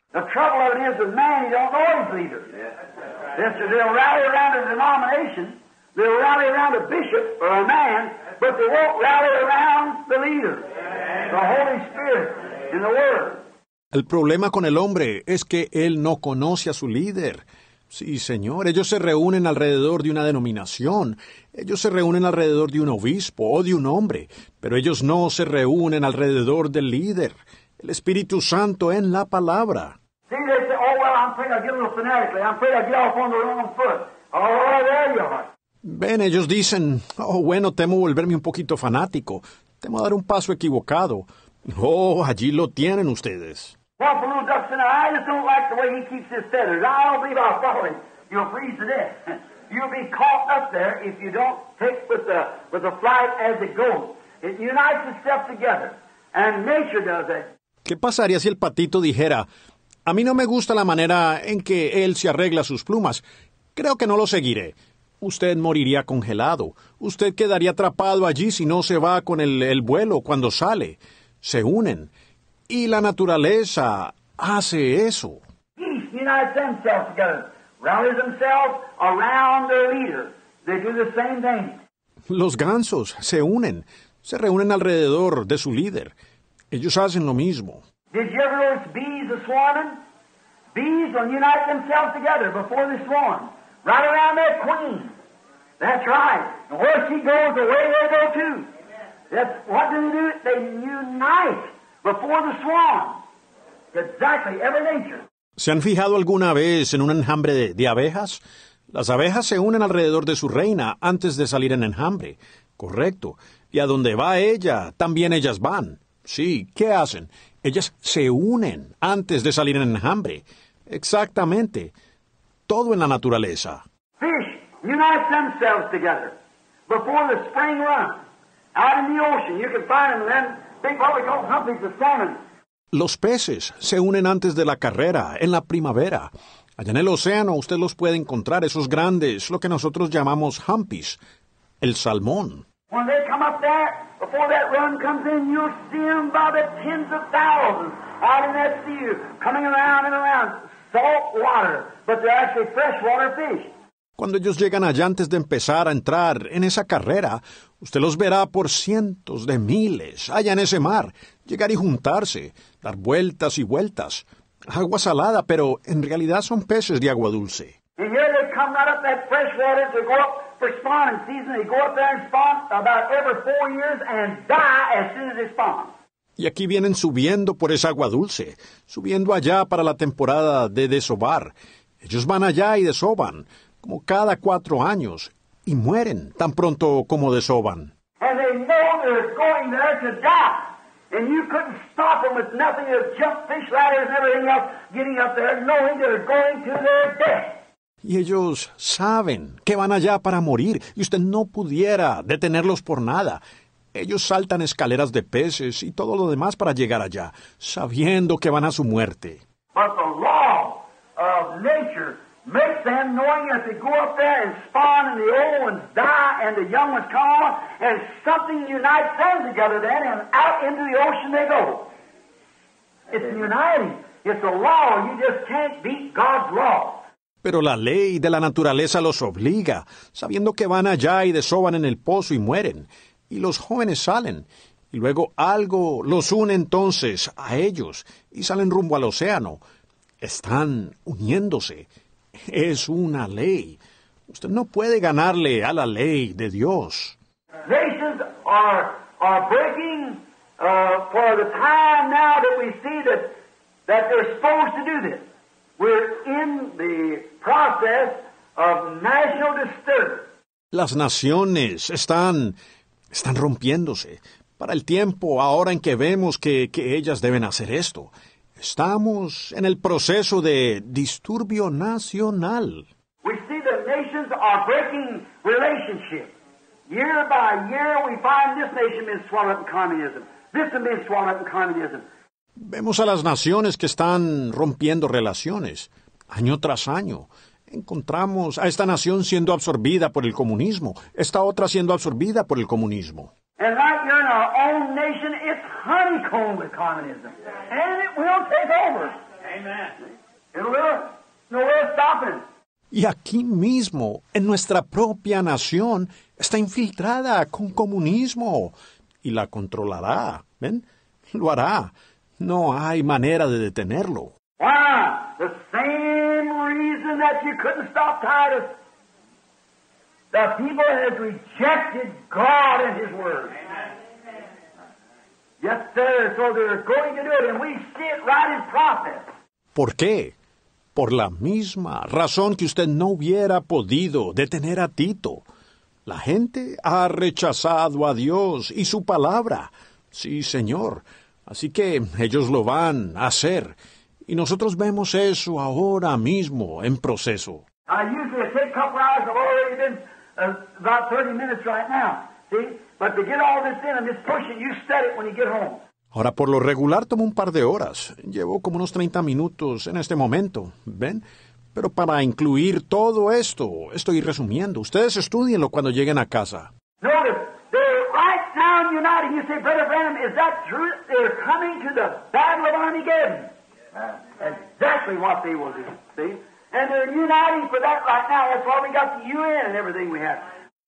The El problema con el hombre es que él no conoce a su líder. Sí, señor, ellos se reúnen alrededor de una denominación, ellos se reúnen alrededor de un obispo o de un hombre, pero ellos no se reúnen alrededor del líder, el Espíritu Santo en la palabra. Ven, ellos dicen, oh, bueno, temo volverme un poquito fanático, temo dar un paso equivocado. Oh, allí lo tienen ustedes. Well, for little ducks in the eye, I just don't like the way he keeps his feathers. I don't believe I'll follow him. You'll freeze to death. You'll be caught up there if you don't take with the, with the flight as it goes. It unites itself together. And nature does that. ¿Qué pasaría si el patito dijera, a mí no me gusta la manera en que él se arregla sus plumas, creo que no lo seguiré? Usted moriría congelado, usted quedaría atrapado allí si no se va con el, el vuelo cuando sale. Se unen. Y la naturaleza hace eso. Los gansos se unen, se reúnen alrededor de su líder. Ellos hacen lo mismo. Did you ever notice bees are swarming? Bees will unite themselves together before they swarm, right around their queen. That's right. And where she goes, away they go too. That's what do they do? They unite before the swarm. Exactly, every nature. ¿Se han fijado alguna vez en un enjambre de, de abejas? Las abejas se unen alrededor de su reina antes de salir en enjambre. Correcto. Y a donde va ella, también ellas van. Sí, ¿qué hacen? Ellas se unen antes de salir en enjambre. Exactamente. Todo en la naturaleza. Fish unite themselves together before the spring run. Los peces se unen antes de la carrera, en la primavera. Allá en el océano usted los puede encontrar, esos grandes, lo que nosotros llamamos humpies, el salmón. When they come up there, before that run comes in, you'll see them by the tens of thousands out in that sea, coming around and around. Salt water, but they're actually freshwater fish. Cuando ellos llegan allá antes de empezar a entrar en esa carrera, usted los verá por cientos de miles allá en ese mar, llegar y juntarse, dar vueltas y vueltas. Agua salada, pero en realidad son peces de agua dulce. Y aquí vienen subiendo por esa agua dulce, subiendo allá para la temporada de desovar. Ellos van allá y desoban, como cada cuatro años, y mueren tan pronto como desoban. And they know they're going there to die. And you couldn't stop them with nothing of jump fish ladders and everything else getting up there knowing they're going to their death. Y ellos saben que van allá para morir, y usted no pudiera detenerlos por nada. Ellos saltan escaleras de peces y todo lo demás para llegar allá, sabiendo que van a su muerte. But the law of nature makes them knowing that they go up there and spawn and the old ones die and the young ones come on and something unites them together then and out into the ocean they go. It's uniting. It's a law. You just can't beat God's law. Pero la ley de la naturaleza los obliga, sabiendo que van allá y desoban en el pozo y mueren. Y los jóvenes salen. Y luego algo los une entonces a ellos y salen rumbo al océano. Están uniéndose. Es una ley. Usted no puede ganarle a la ley de Dios. Nations are, are breaking uh, for the time now that we see that, that they're supposed to do this. We're in the process of national disturbance. Las naciones están, están rompiéndose. Para el tiempo ahora en que vemos que, que ellas deben hacer esto, estamos en el proceso de disturbio nacional. We see the nations are breaking relationships. Year by year, we find this nation being swallowed up in communism. This swallowed up in communism. Vemos a las naciones que están rompiendo relaciones, año tras año. Encontramos a esta nación siendo absorbida por el comunismo, esta otra siendo absorbida por el comunismo. And right here in our own nation, it's honeycombed with communism. And it will take over. Amen. It will. No way of stopping it. Y aquí mismo, en nuestra propia nación, está infiltrada con comunismo y la controlará. ¿Ven? Lo hará. No hay manera de detenerlo. Why? The same reason that you couldn't stop Titus. The people has rejected God and His Word. Yes, sir. So they're going to do it, and we see it right in process. ¿Por qué? Por la misma razón que usted no hubiera podido detener a Tito. La gente ha rechazado a Dios y su palabra. Sí, Señor. Así que ellos lo van a hacer. Y nosotros vemos eso ahora mismo en proceso. I usually take a couple hours. I've already been uh, about 30 minutes right now. See? But to get all this in, I'm just pushing. You study it when you get home. Ahora, por lo regular tomo un par de horas. Llevo como unos 30 minutos en este momento. ¿Ven? Pero para incluir todo esto, estoy resumiendo. Ustedes estudienlo cuando lleguen a casa. Notice, they're right now united. You say, Brother Branham, is that true? They're coming to the Battle of Armageddon. exactly what they will do. See? And they're uniting for that right now. That's why we got the UN and everything we have.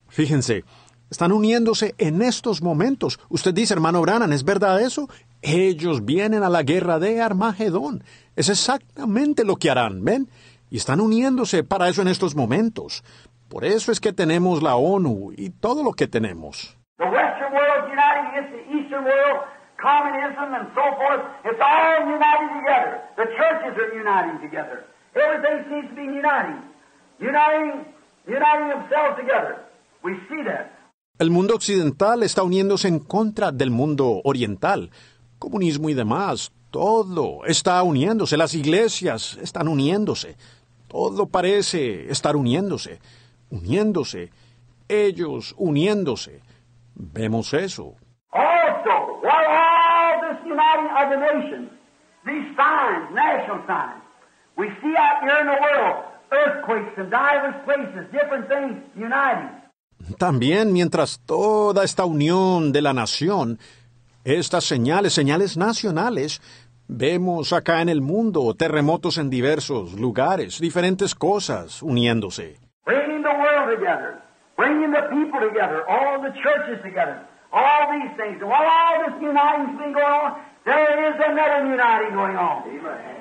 Fíjense, están uniéndose en estos momentos. Usted dice, hermano Branham, ¿es verdad eso? Ellos vienen a la guerra de Armagedón. Es exactamente lo que harán, ¿ven? Y están uniéndose para eso en estos momentos. Por eso es que tenemos la ONU y todo lo que tenemos. The Western world's uniting against the Eastern world, communism and so forth. It's all united together. The churches are uniting together. Everything seems to be uniting. Uniting, uniting themselves together. We see that. El mundo occidental está uniéndose en contra del mundo oriental. Comunismo y demás. Todo está uniéndose. Las iglesias están uniéndose. Todo parece estar uniéndose. Uniéndose. Ellos uniéndose. Vemos eso. Also, while all this uniting of the nations, these signs, national signs, we see out here in the world earthquakes in diverse places, different things uniting. También mientras toda esta unión de la nación, estas señales, señales nacionales, vemos acá en el mundo terremotos en diversos lugares, diferentes cosas uniéndose. Bringing the world together, bringing the people together, all the churches together, all these things. And while all this uniting's been going on, there is another uniting going on. Amen.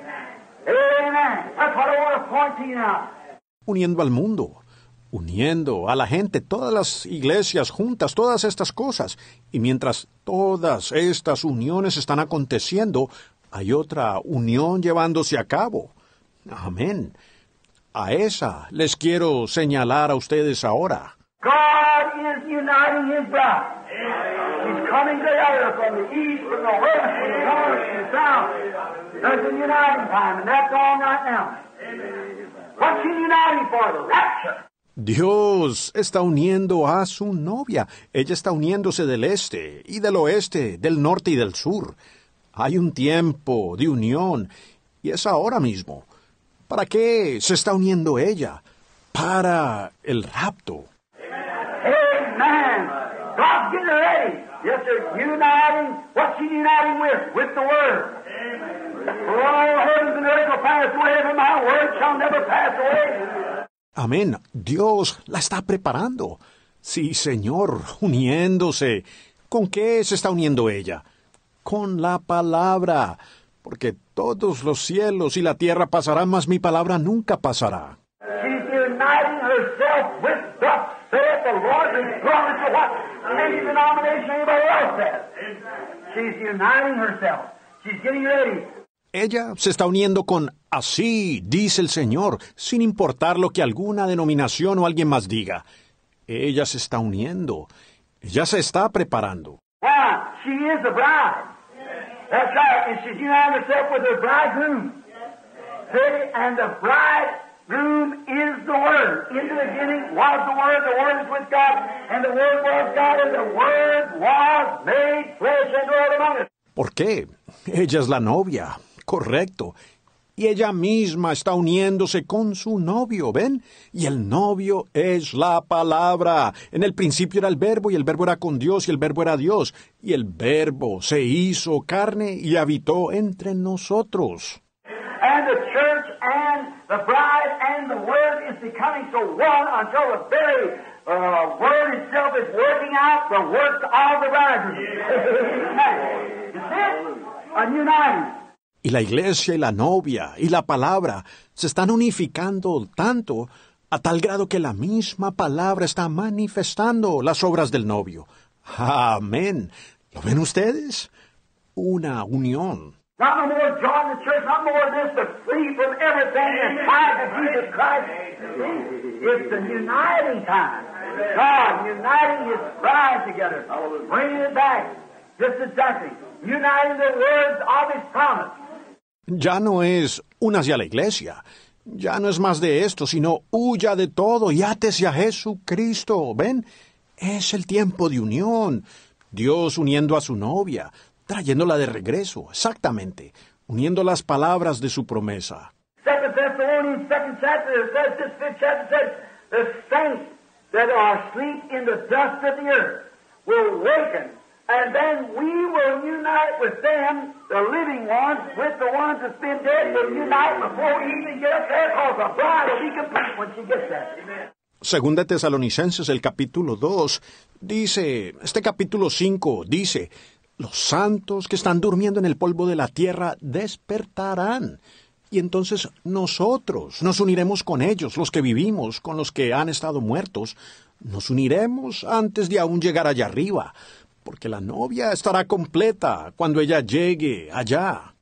Uniendo al mundo, uniendo a la gente, todas las iglesias juntas, todas estas cosas. Y mientras todas estas uniones están aconteciendo, hay otra unión llevándose a cabo. Amén. A esa les quiero señalar a ustedes ahora. Dios está uniendo a su novia. Ella está uniéndose del este y del oeste, del norte y del sur. Hay un tiempo de unión y es ahora mismo. ¿Para qué se está uniendo ella? Para el rapto. God's getting ready. Yes, sir. Uniting. What's He uniting with? With the Word. For all heavens and earth will pass away, but my Word shall never pass away. Amén. Dios la está preparando. Sí, Señor, uniéndose. ¿Con qué se está uniendo ella? Con la palabra. Porque todos los cielos y la tierra pasarán, mas mi palabra nunca pasará. She's uniting herself with Ella se está uniendo con así, dice el Señor, sin importar lo que alguna denominación o alguien más diga. Ella se está uniendo. Ella se está preparando. Why? She is the bride. That's right. And she's uniting herself with her bridegroom. See? And the bridegroom is the Word. In the beginning was the Word, the Word is with God, and the Word was God, and the Word was made flesh and dwelt among us. ¿Por qué? Ella es la novia. Correcto. Y ella misma está uniéndose con su novio, ¿ven? Y el novio es la palabra. En el principio era el verbo y el verbo era con Dios y el verbo era Dios. Y el verbo se hizo carne y habitó entre nosotros. And the church and the bride and the Word is becoming so one until the very uh, Word itself is working out the works of the bridegroom. Amen. You. Y la iglesia y la novia y la palabra se están unificando tanto a tal grado que la misma palabra está manifestando las obras del novio. Amén. ¿Lo ven ustedes? Una unión. Not no more join the church, not more this to free from everything Jesus Christ. It's the uniting time. God uniting His bride together, bringing it back, just exactly, uniting the words of His promise. Ya no es a la iglesia. Ya no es más de esto, sino huya de todo y átese a Jesucristo. ¿Ven? Es el tiempo de unión. Dios uniendo a su novia, trayéndola de regreso, exactamente, uniendo las palabras de su promesa. There. Segunda Tesalonicenses, el capítulo 2, dice, este capítulo 5 dice, los santos que están durmiendo en el polvo de la tierra despertarán. Y entonces nosotros nos uniremos con ellos, los que vivimos, con los que han estado muertos, nos uniremos antes de aún llegar allá arriba, porque la novia estará completa cuando ella llegue allá.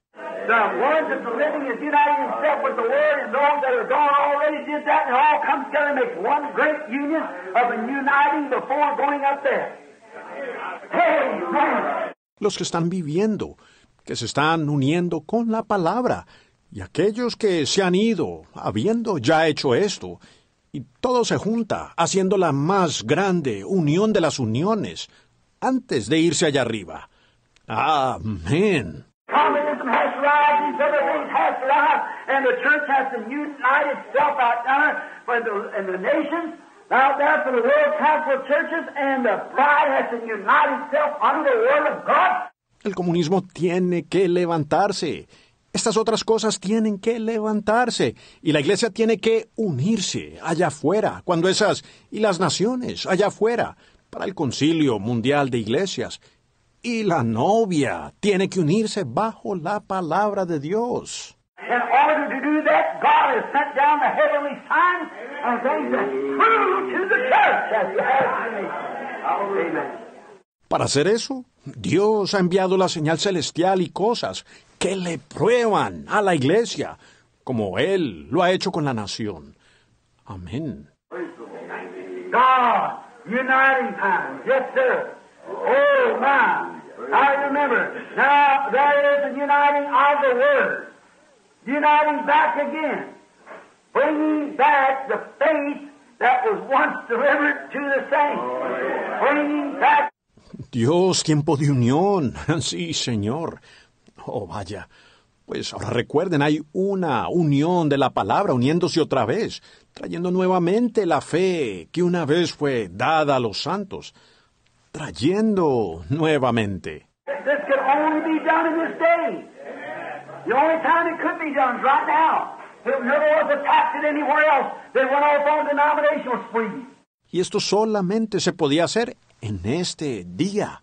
Los que están viviendo, que se están uniendo con la palabra, y aquellos que se han ido, habiendo ya hecho esto, y todo se junta, haciendo la más grande unión de las uniones, antes de irse allá arriba. Amén. And the church has to unite itself out there the, and the nations for the World Council of Churches, and the has to unite itself under the Word of God. El comunismo tiene que levantarse. Estas otras cosas tienen que levantarse. Y la iglesia tiene que unirse allá afuera, cuando esas, y las naciones allá afuera, para el concilio mundial de iglesias. Y la novia tiene que unirse bajo la palabra de Dios. In order to do that, God has sent down the heavenly signs and things that prove to the church as the. Amen. Para hacer eso, Dios ha enviado la señal celestial y cosas que le prueban a la iglesia, como Él lo ha hecho con la nación. Amén. God, uniting time. Yes, sir. Oh, my. I remember. Now, there is a uniting of the Word. Uniting back again. Bringing back the faith that was once delivered to the saints. Bringing back Dios, tiempo de unión. Sí, Señor. Oh, vaya. Pues ahora recuerden, hay una unión de la palabra uniéndose otra vez, trayendo nuevamente la fe que una vez fue dada a los santos, trayendo nuevamente. This The only time it could be done is right now. Never was attacked anywhere else. They went off on denominational spree. Y esto solamente se podía hacer en este día.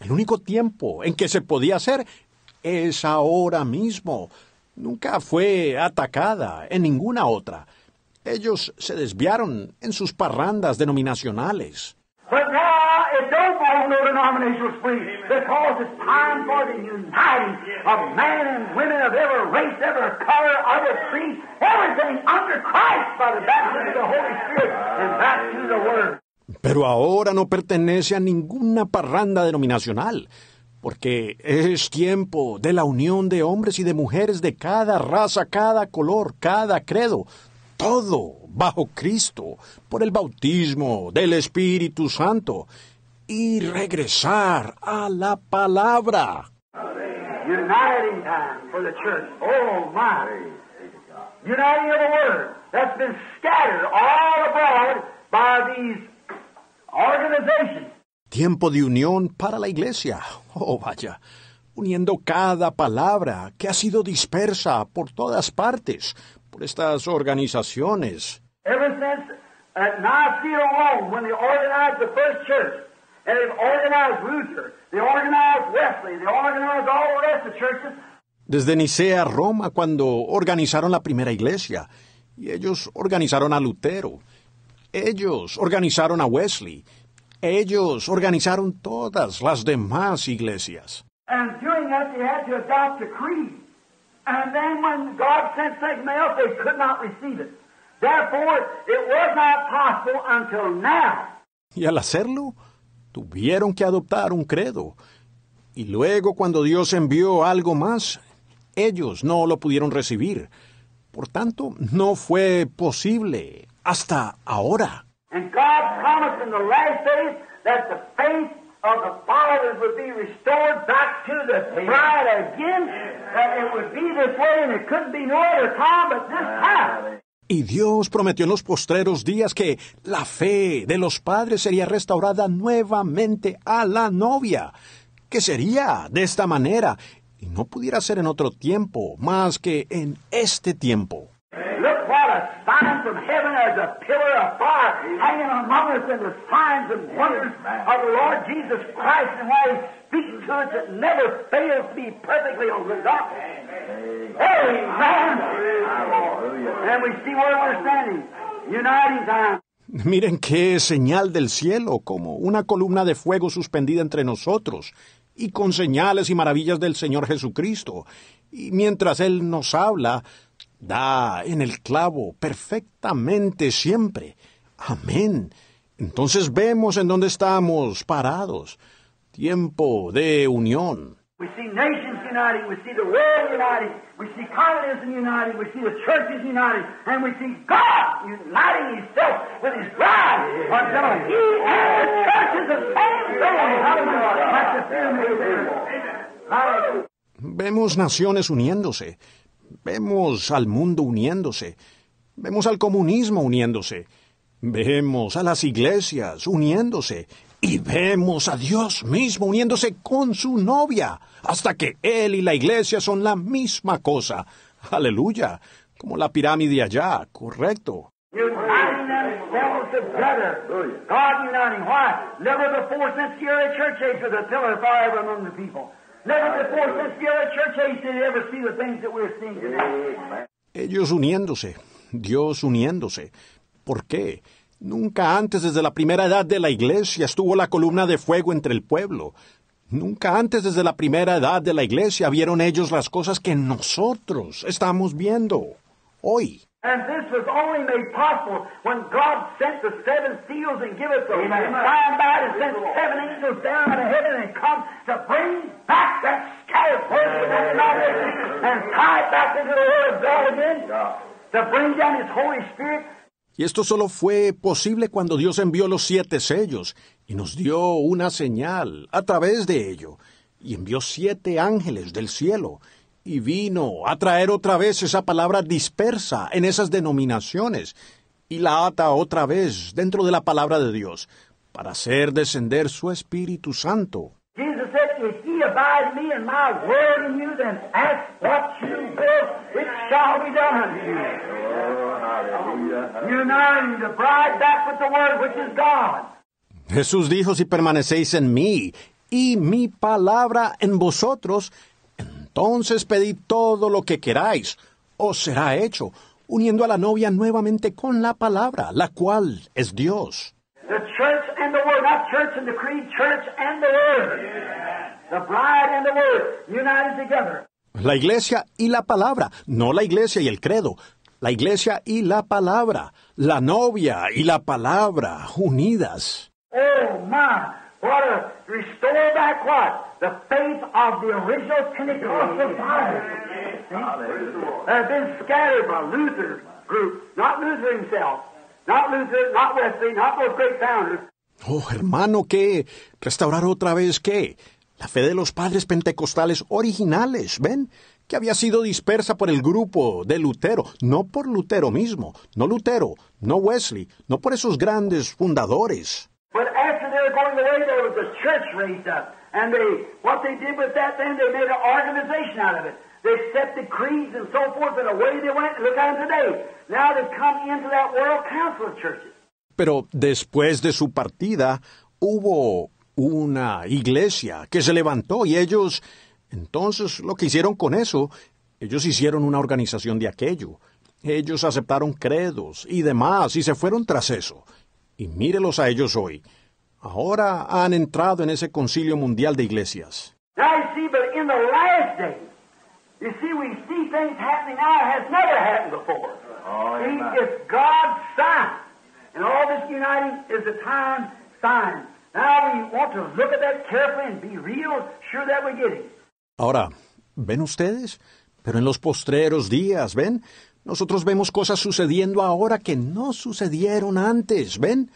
El único tiempo en que se podía hacer es ahora mismo. Nunca fue atacada en ninguna otra. Ellos se desviaron en sus parrandas denominacionales. But now it don't belong no denominational spring because it's time for the uniting of men and women of every race, every color, every creed, everything under Christ by the baptism of the Holy Spirit and back to the Word. Pero ahora no pertenece a ninguna parranda denominacional, porque es tiempo de la unión de hombres y de mujeres de cada raza, cada color, cada credo, todo bajo Cristo, por el bautismo del Espíritu Santo, y regresar a la palabra. Uniting time for the church. Oh my. Uniting of the Word. That's been scattered all abroad by these organizations. Tiempo de unión para la iglesia. Oh, vaya. Uniendo cada palabra que ha sido dispersa por todas partes, por estas organizaciones. Ever since Nicaea, Rome, when they organized the first church, and they've organized Luther, they organized Wesley, they organized all the rest of the churches, Desde Nicea, Roma, cuando organizaron la primera iglesia, y ellos organizaron a Lutero, ellos organizaron a Wesley, ellos organizaron todas las demás iglesias. and doing that they had to adopt a creed. And then when God sent something else, they could not receive it. Therefore, it was not possible until now Y al hacerlo, tuvieron que adoptar un credo. Y luego, cuando Dios envió algo más, ellos no lo pudieron recibir. Por tanto, no fue posible hasta ahora. And God promised in the last days that the faith of the fathers would be restored back to the bride again, that it would be this way, and it couldn't be no other time but this time. Y Dios prometió en los postreros días que la fe de los padres sería restaurada nuevamente a la novia, que sería de esta manera, y no pudiera ser en otro tiempo más que en este tiempo. A sign from heaven as a pillar of fire hanging among us in the signs and wonders of the Lord Jesus Christ and how He speaks to us that never fails to be perfectly on the dot. Amen. And we see where we're standing. Uniting time. Miren qué señal del cielo, como una columna de fuego suspendida entre nosotros, y con señales y maravillas del Señor Jesucristo. Y mientras Él nos habla, da en el clavo perfectamente siempre. Amén. Entonces vemos en dónde estamos parados. Tiempo de unión. We see nations uniting, we see the world uniting, we see communism uniting, we see the churches uniting, and we see God uniting Himself with His bride until He and the church is the same thing. Hallelujah. Like the pyramid there. Hallelujah. Vemos naciones uniéndose. Vemos al mundo uniéndose. Vemos al comunismo uniéndose. Vemos a las iglesias uniéndose. Y vemos a Dios mismo uniéndose con su novia, hasta que Él y la iglesia son la misma cosa. Aleluya. Como la pirámide allá, correcto. Ellos uniéndose, Dios uniéndose. ¿Por qué? Nunca antes desde la primera edad de la iglesia estuvo la columna de fuego entre el pueblo. Nunca antes desde la primera edad de la iglesia vieron ellos las cosas que nosotros estamos viendo hoy. And this was only made possible when God sent the seven seals and give us the sign by and sent seven angels down out of heaven and come to bring back that scattered portion of knowledge and tie it back into the Word of God again, to bring down His Holy Spirit. Y esto solo fue posible cuando Dios envió los siete sellos y nos dio una señal a través de ello, y envió siete ángeles del cielo, y vino a traer otra vez esa palabra dispersa en esas denominaciones, y la ata otra vez dentro de la palabra de Dios, para hacer descender su Espíritu Santo. Jesus said, If ye abide in me and my word in you, then ask what you will, it shall be done unto you. Uniting the bride back with the word, which is God. Jesús dijo, si permanecéis en mí y mi palabra en vosotros, entonces pedid todo lo que queráis, os será hecho. uniendo a la novia nuevamente con la palabra, la cual es Dios. The church and the word, not church and the creed, church and the word. The bride and the word united together. La iglesia y la palabra, no la iglesia y el credo, la iglesia y la palabra, la novia y la palabra unidas. Oh my, what a restore back what? The faith of the original Pentecostal fathers. Have been scattered by Luther group, not Luther himself, not Luther, not Wesley, not those great founders. Oh, hermano, ¿qué? ¿Restaurar otra vez qué? La fe de los padres pentecostales originales, ¿ven? Que había sido dispersa por el grupo de Lutero, no por Lutero mismo, no Lutero, no Wesley, no por esos grandes fundadores. They going away, there was a church raised up. And they, what they did with that then, they made an organization out of it. They accepted creeds and so forth, and away they went. Look at them today. Now they've come into that World Council of Churches. Pero después de su partida hubo una iglesia que se levantó y ellos, entonces lo que hicieron con eso, ellos hicieron una organización de aquello. Ellos aceptaron credos y demás y se fueron tras eso. Y mírelos a ellos hoy. Ahora han entrado en ese concilio mundial de iglesias. Now you see, but in the last days, you see, we see things happening now that has never happened before. see, it's God's sign. And all this uniting is a time sign. Now we want to look at that carefully and be real sure that we get it. Ahora, ¿ven ustedes? Pero en los postreros días, ¿ven? Nosotros vemos cosas sucediendo ahora que no sucedieron antes, ¿ven?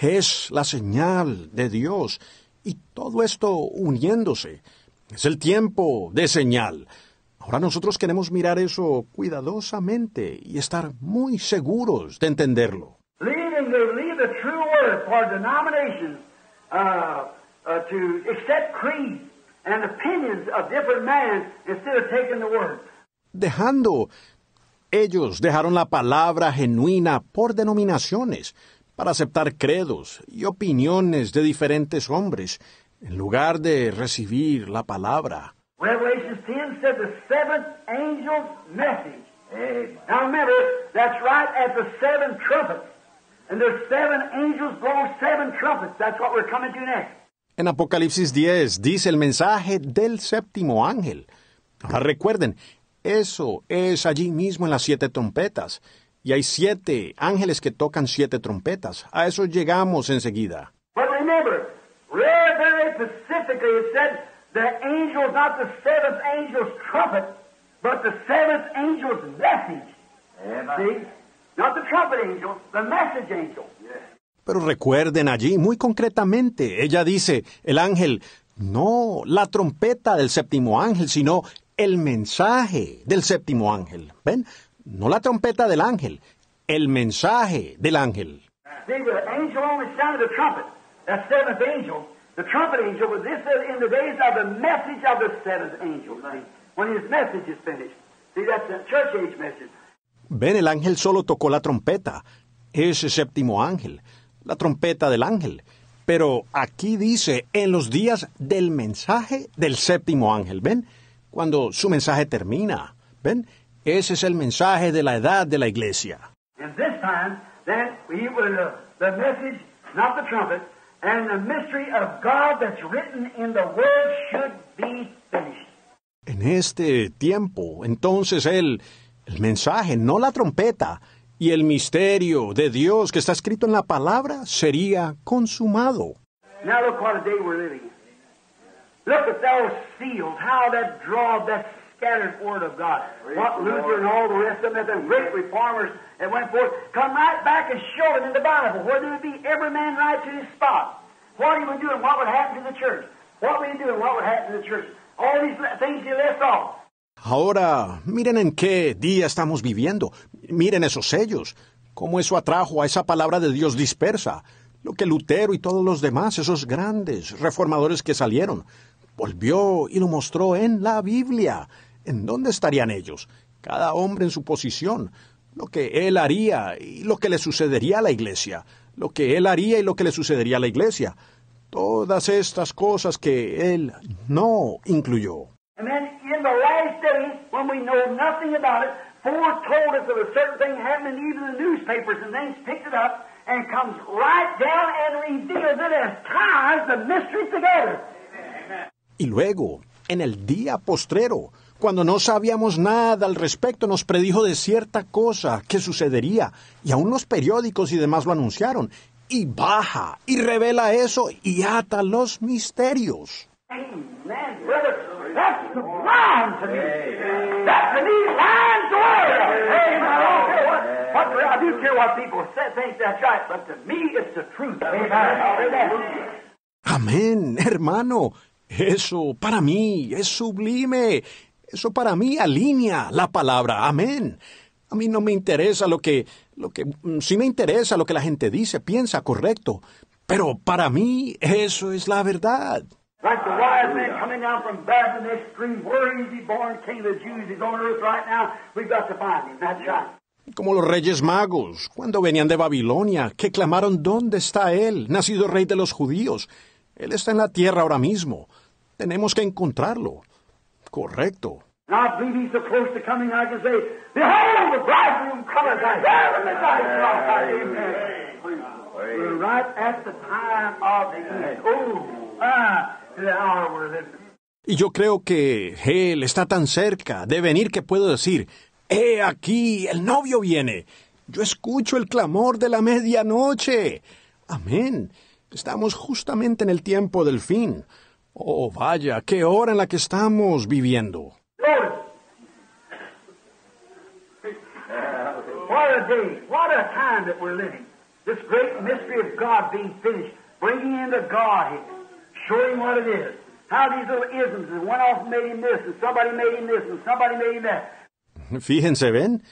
Es la señal de Dios y todo esto uniéndose. Es el tiempo de señal. Ahora nosotros queremos mirar eso cuidadosamente y estar muy seguros de entenderlo. Dejando, ellos dejaron la palabra genuina por denominaciones para aceptar credos y opiniones de diferentes hombres en lugar de recibir la palabra. Revelation 10 said the seventh angel's message. Now remember, that's right at the seven trumpets. And there's seven angels blow seven trumpets. That's what we're coming to next. En Apocalipsis 10 dice el mensaje del séptimo ángel. Ahora recuerden, eso es allí mismo en las siete trompetas. Y hay siete ángeles que tocan siete trompetas. A eso llegamos enseguida. But remember, very, very specifically it said the angel's not the seventh angel's trumpet, but the seventh angel's message. See? Not the trumpet angel, the message angel. Pero recuerden allí muy concretamente, ella dice, el ángel, no la trompeta del séptimo ángel, sino el mensaje del séptimo ángel. ¿Ven? No la trompeta del ángel, el mensaje del ángel. Ven, el ángel solo tocó la trompeta, ese séptimo ángel, la trompeta del ángel. Pero aquí dice, en los días del mensaje del séptimo ángel, ¿ven? Cuando su mensaje termina, ¿ven? Ese es el mensaje de la edad de la iglesia. And this time, then, we will, the message, not the trumpet, and the mystery of God that's written in the Word should be finished. En este tiempo, entonces el, el mensaje, no la trompeta, y el misterio de Dios que está escrito en la palabra sería consumado. Now look what a day we're living in. Look at those seals, how that draw that scattered word of God. What Luther and all the rest of them, the great reformers that went forth, come right back and show it in the Bible, where there would be every man right to his spot. What he would do and what would happen to the church. What would he do and what would happen to the church. All these things he left off. Ahora, miren en qué día estamos viviendo. Miren esos sellos. Cómo eso atrajo a esa palabra de Dios dispersa. Lo que Lutero y todos los demás, esos grandes reformadores que salieron, volvió y lo mostró en la Biblia. ¿En dónde estarían ellos? Cada hombre en su posición. Lo que él haría y lo que le sucedería a la iglesia. Lo que él haría y lo que le sucedería a la iglesia. Todas estas cosas que él no incluyó. And then in the last days, when we know nothing about it, foretold us of a certain thing happening, even the newspapers and things picked it up and comes right down and reveals it and ties the mystery together. Y luego, en el día postrero, cuando no sabíamos nada al respecto, nos predijo de cierta cosa que sucedería, y aún los periódicos y demás lo anunciaron, y baja y revela eso y ata los misterios. Amén, hermano. Eso para mí es sublime. Eso para mí alinea la palabra. Amén. A mí no me interesa lo que, lo que, mm, sí me interesa lo que la gente dice, piensa, correcto. Pero para mí eso es la verdad. Como los reyes magos, cuando venían de Babilonia, que clamaron, ¿dónde está él, nacido rey de los judíos? Él está en la tierra ahora mismo. Tenemos que encontrarlo. Correcto. And I believe he's so close to coming, I can say, Behold, the bridegroom cometh, the. Amen. We're right at the time of the end. Oh, ah, the hour we're living. Y yo creo que él está tan cerca de venir que puedo decir, He aquí, el novio viene. Yo escucho el clamor de la medianoche. Amén. Estamos justamente en el tiempo del fin. Oh, vaya, qué hora en la que estamos viviendo. Notice. What day, what a time that we're living. This great mystery of God being finished, bringing into Godhead, showing what it is. How these little isms, and one off made him this, and somebody made him this, and somebody made him that. Fíjense, ¿ven?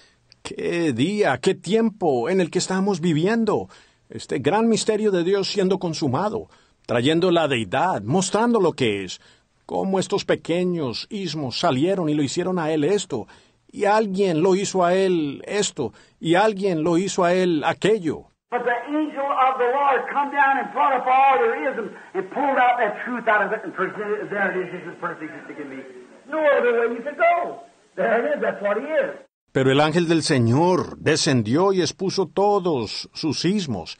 Qué día, qué tiempo en el que estamos viviendo. Este gran misterio de Dios siendo consumado, trayendo la deidad, mostrando lo que es, cómo estos pequeños ismos salieron y lo hicieron a él esto, y alguien lo hizo a él esto, y alguien lo hizo a él aquello. But the angel of the Lord come down and brought up all their isms and pulled out that truth out of it and presented it. There it is. This is perfect as it can be. No other way you could go. There it is. That's what he is. Pero el ángel del Señor descendió y expuso todos sus ismos,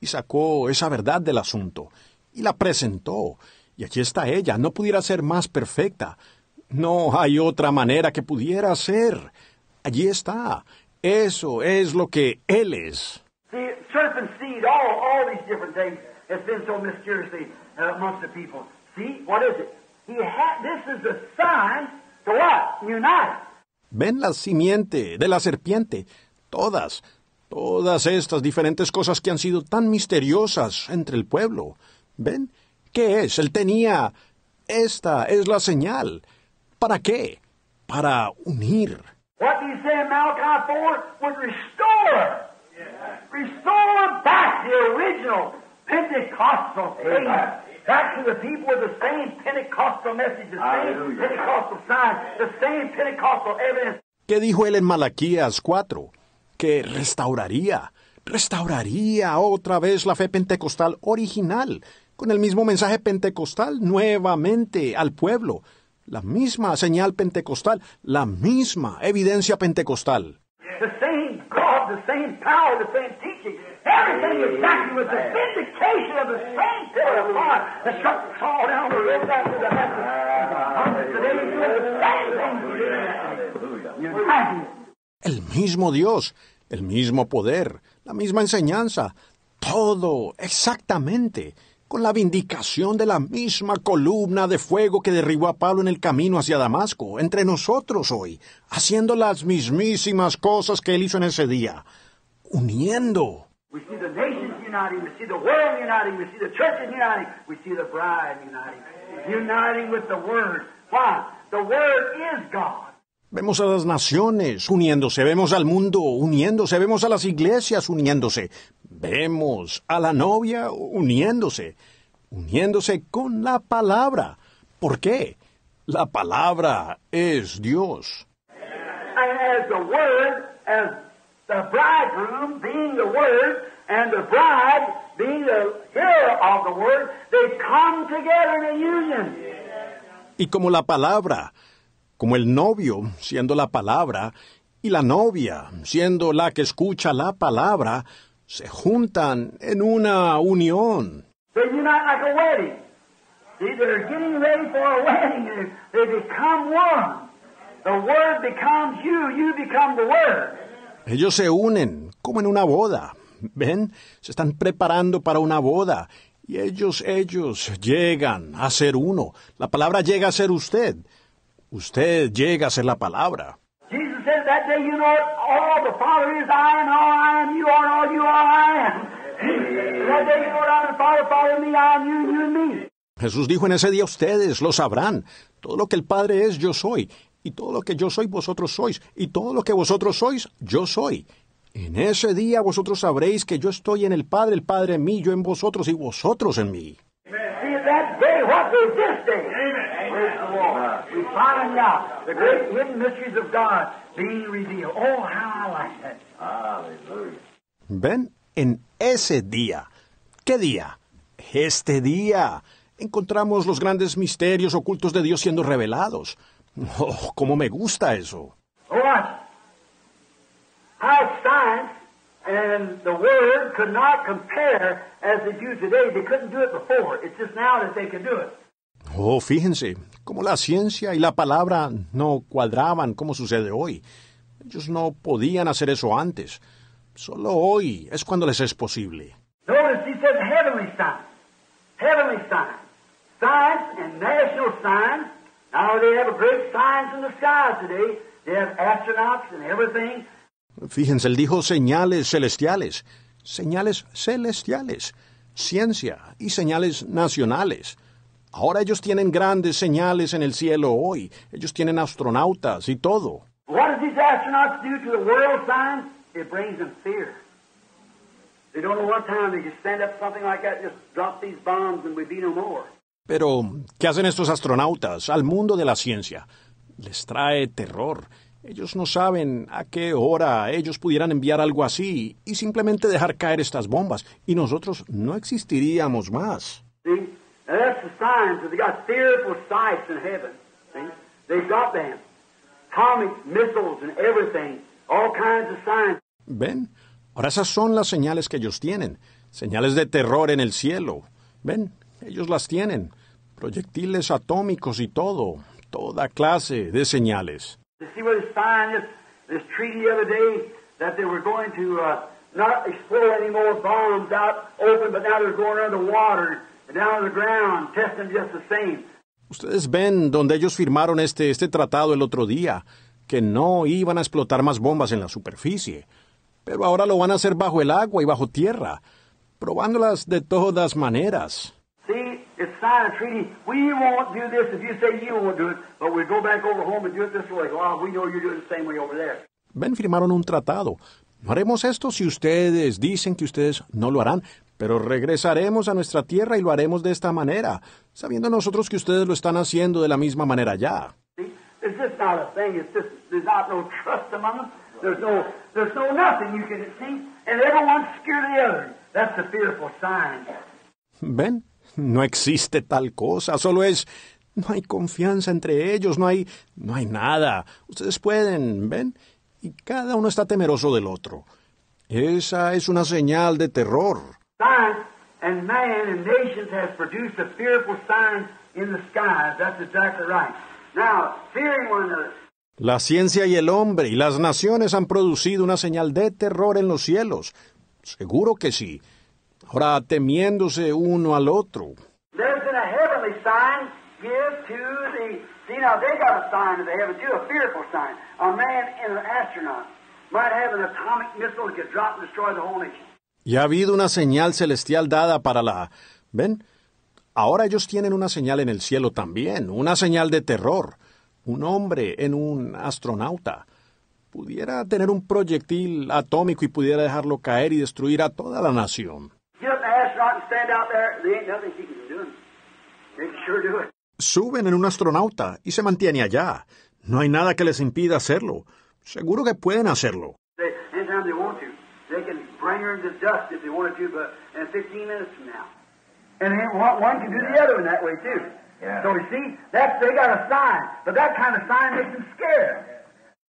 y sacó esa verdad del asunto, y la presentó. Y aquí está ella, no pudiera ser más perfecta. No hay otra manera que pudiera ser. Allí está. Eso es lo que Él es. Ven la simiente de la serpiente. Todas, todas estas diferentes cosas que han sido tan misteriosas entre el pueblo. ¿Ven? ¿Qué es? Él tenía... Esta es la señal. ¿Para qué? Para unir. What do you say in Malachi 4? Would restore. Restore back the original Pentecostal faith. Back to the people with the same Pentecostal message, the same Pentecostal sign, the same Pentecostal evidence. ¿Qué dijo él en Malaquías 4? Que restauraría, restauraría otra vez la fe pentecostal original, con el mismo mensaje pentecostal nuevamente al pueblo, la misma señal pentecostal, la misma evidencia pentecostal. El mismo Dios, el mismo poder, la misma enseñanza, todo exactamente, con la vindicación de la misma columna de fuego que derribó a Pablo en el camino hacia Damasco, entre nosotros hoy, haciendo las mismísimas cosas que él hizo en ese día, uniendo. We see the nations uniting, we see the world uniting, we see the churches uniting, we see the bride uniting. Uniting with the Word. Why? The Word is God. Vemos a las naciones uniéndose, vemos al mundo uniéndose, vemos a las iglesias uniéndose, vemos a la novia uniéndose, uniéndose con la palabra. ¿Por qué? La palabra es Dios. And as the Word, as the bridegroom being the Word, and the bride being the hearer of the Word, they come together in a union. Y como la palabra, como el novio siendo la palabra, y la novia, siendo la que escucha la palabra, se juntan en una unión. They unite like a wedding. See, they're getting ready for a wedding. They, they become one. The Word becomes you. You become the Word. Ellos se unen como en una boda. ¿Ven? Se están preparando para una boda. Y ellos, ellos llegan a ser uno. La palabra llega a ser usted. Usted llega a ser la palabra. Jesus said that day, you know, all the Father is I, and all I am, you are, and all you are, I am. that day, you know, I'm the Father, Father, me, I am, you, you, and me. Jesús dijo en ese día ustedes lo sabrán. Todo lo que el Padre es, yo soy. Y todo lo que yo soy, vosotros sois. Y todo lo que vosotros sois, yo soy. En ese día vosotros sabréis que yo estoy en el Padre, el Padre en mí, yo en vosotros y vosotros en mí. See, what. We find out the great hidden mysteries of God being revealed. Oh, how I like that. Hallelujah. ¿Ven? En ese día. ¿Qué día? Este día. Encontramos los grandes misterios ocultos de Dios siendo revelados. Oh, cómo me gusta eso. Watch. How science and the Word could not compare as they do today. They couldn't do it before. It's just now that they can do it. Oh, fíjense, cómo la ciencia y la palabra no cuadraban como sucede hoy. Ellos no podían hacer eso antes. Solo hoy es cuando les es posible. Notice he said heavenly science. Heavenly science. Science and national science. Now they have a great science in the skies today. They have astronauts and everything. Fíjense, él dijo señales celestiales, señales celestiales, ciencia y señales nacionales. Ahora ellos tienen grandes señales en el cielo hoy. Ellos tienen astronautas y todo. What does these astronauts do to the world science? It brings them fear. They don't know what time they just stand up something like that, just drop these bombs, and we be no more. Pero, ¿qué hacen estos astronautas al mundo de la ciencia? Les trae terror. Ellos no saben a qué hora ellos pudieran enviar algo así y simplemente dejar caer estas bombas y nosotros no existiríamos más. See? Now that's the signs that they got fearful sights in heaven. See? They've got them. Atomic missiles and everything. All kinds of signs. ¿Ven? Ahora esas son las señales que ellos tienen. Señales de terror en el cielo. ¿Ven? Ellos las tienen. Proyectiles atómicos y todo. Toda clase de señales. You see where they signed this, this treaty the other day that they were going to uh, not explode any more bombs out open, but now they're going underwater Ustedes ven donde ellos firmaron este, este tratado el otro día, que no iban a explotar más bombas en la superficie, pero ahora lo van a hacer bajo el agua y bajo tierra, probándolas de todas maneras. See, it's signed a treaty. We won't do this if you say you won't do it, but we'll go back over home and do it this way. Well, we know you're doing it the same way over there. Ven, firmaron un tratado. No haremos esto si ustedes dicen que ustedes no lo harán, pero regresaremos a nuestra tierra y lo haremos de esta manera, sabiendo nosotros que ustedes lo están haciendo de la misma manera ya. Sign. ¿Ven? No existe tal cosa, solo es no hay confianza entre ellos, no hay no hay nada. Ustedes pueden, ¿ven? Y cada uno está temeroso del otro. Esa es una señal de terror. Science and man and nations has produced a fearful sign in the skies. That's exactly right. Now, fearing one another. La ciencia y el hombre y las naciones han producido una señal de terror en los cielos. Seguro que sí. Ahora temiéndose uno al otro. There's been a heavenly sign give to the. See, now they got a sign of the heaven too, a fearful sign. A man and an astronaut might have an atomic missile that could drop and destroy the whole nation. Y ha habido una señal celestial dada para la... ¿Ven? Ahora ellos tienen una señal en el cielo también, una señal de terror. Un hombre en un astronauta. Pudiera tener un proyectil atómico y pudiera dejarlo caer y destruir a toda la nación. Suben en un astronauta y se mantiene allá. No hay nada que les impida hacerlo. Seguro que pueden hacerlo. They, anytime they want to. They can bring her into dust if they wanted to, but in 15 minutes from now. And then one, one can do the other in that way too. So you see, that's they got a sign, but that kind of sign makes them scared.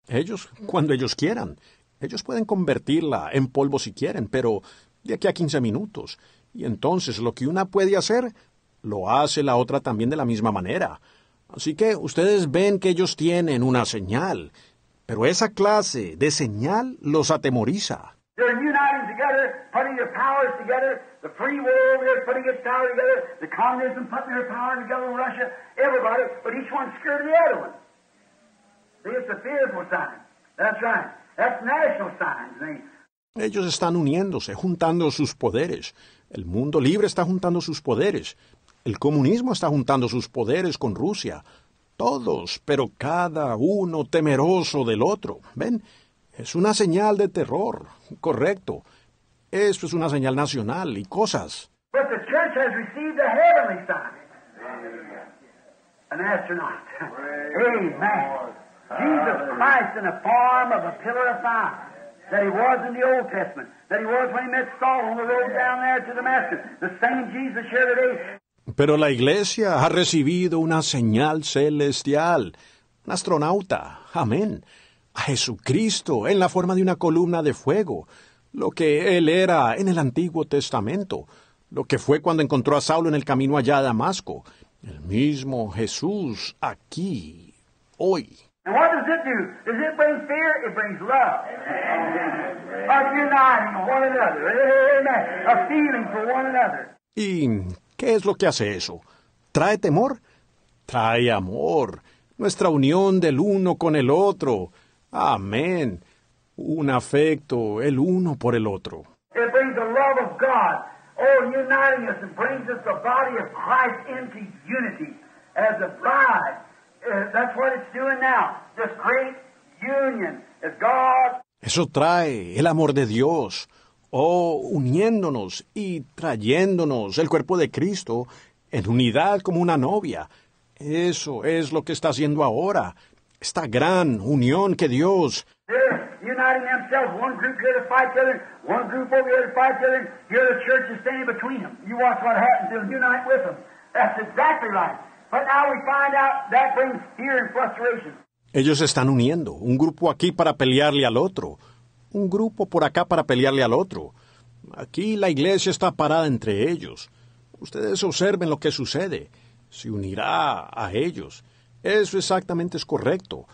Ellos, cuando ellos quieran. Ellos pueden convertirla en polvo si quieren, pero de aquí a 15 minutos. Y entonces lo que una puede hacer, lo hace la otra también de la misma manera. Así que ustedes ven que ellos tienen una señal, pero esa clase de señal los atemoriza. They're uniting together, putting their powers together. The free world is putting its power together. The communism putting their power together in Russia. Everybody, but each one's scared of the other one. See, it's a fearful sign. That's right. That's national signs. Ellos están uniéndose, juntando sus poderes. El mundo libre está juntando sus poderes. El comunismo está juntando sus poderes con Rusia. Todos, pero cada uno temeroso del otro. ¿Ven? Es una señal de terror, correcto. Esto es una señal nacional y cosas. But the church has received a heavenly sign. An astronaut. Amen. Jesus Christ in the form of a pillar of fire. That he was in the Old Testament. That he was when he met Saul on the road down there to Damascus. The same Jesus here today. Pero la iglesia ha recibido una señal celestial. Un astronauta. Amén. A Jesucristo en la forma de una columna de fuego. Lo que él era en el Antiguo Testamento. Lo que fue cuando encontró a Saulo en el camino allá a Damasco. El mismo Jesús aquí, hoy. And what does it do? Does it bring fear? It brings love. Of uniting one another. Amen. A feeling for one another. ¿Y qué es lo que hace eso? ¿Trae temor? Trae amor. Nuestra unión del uno con el otro. Amén. Un afecto el uno por el otro. It brings the love of God. Oh, uniting us and brings us the body of Christ into unity as a bride. Uh, that's what it's doing now. This great union as God Eso trae el amor de Dios. Oh, uniéndonos y trayéndonos el cuerpo de Cristo en unidad como una novia. Eso es lo que está haciendo ahora. Esta gran unión que Dios They're uniting themselves. One group here to fight the other, one group over here to fight the other. Here the church is standing between them. You watch what happens. They'll unite with them. That's exactly right. But now we find out that brings fear and frustration. Ellos se están uniendo, un grupo aquí para pelearle al otro, un grupo por acá para pelearle al otro. Aquí la iglesia está parada entre ellos. Ustedes observen lo que sucede. Se unirá a ellos. Eso exactamente es correcto.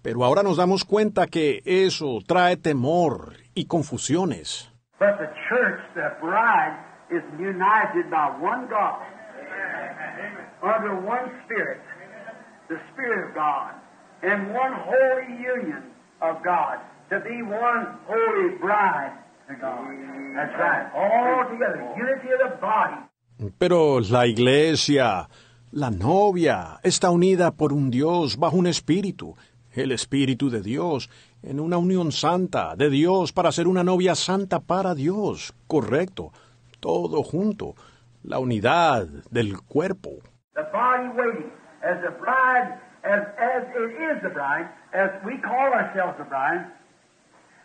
Pero ahora nos damos cuenta que eso trae temor y confusiones. But the church, the bride, is united by one God, under one Spirit, the Spirit of God, and one holy union of God, to be one holy bride to God. That's right. All together, unity of the body. Pero la iglesia, la novia, está unida por un Dios bajo un espíritu, el espíritu de Dios, en una unión santa de Dios para ser una novia santa para Dios. Correcto. Todo junto. La unidad del cuerpo. The body waiting as the bride, as, as it is the bride, as we call ourselves the bride.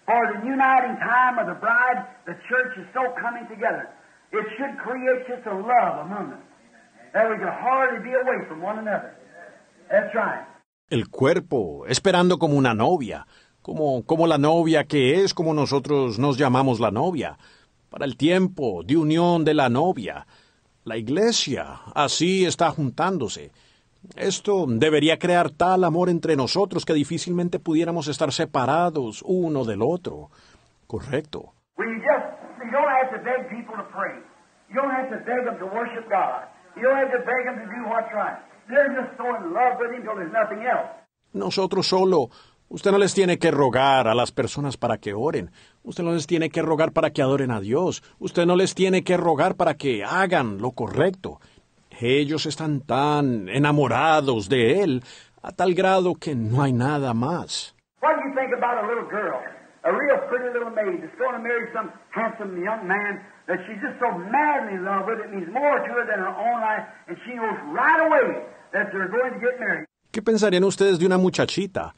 For the uniting time of the bride, the church is so coming together. It should create just a love among us El cuerpo, esperando como una novia, como, como la novia que es como nosotros nos llamamos la novia, para el tiempo de unión de la novia. La iglesia así está juntándose. Esto debería crear tal amor entre nosotros que difícilmente pudiéramos estar separados uno del otro. Correcto. You don't have to beg people to pray. You don't have to beg them to worship God. You don't have to beg them to do what's right. They're just so in love with Him till there's nothing else. Nosotros solo. Usted no les tiene que rogar a las personas para que oren. Usted no les tiene que rogar para que adoren a Dios. Usted no les tiene que rogar para que hagan lo correcto. Ellos están tan enamorados de Él a tal grado que no hay nada más. What a real pretty little maid that's going to marry some handsome young man that she's just so madly in love with it means more to her than her own life, and she knows right away that they're going to get married. ¿Qué pensarían ustedes de una muchachita?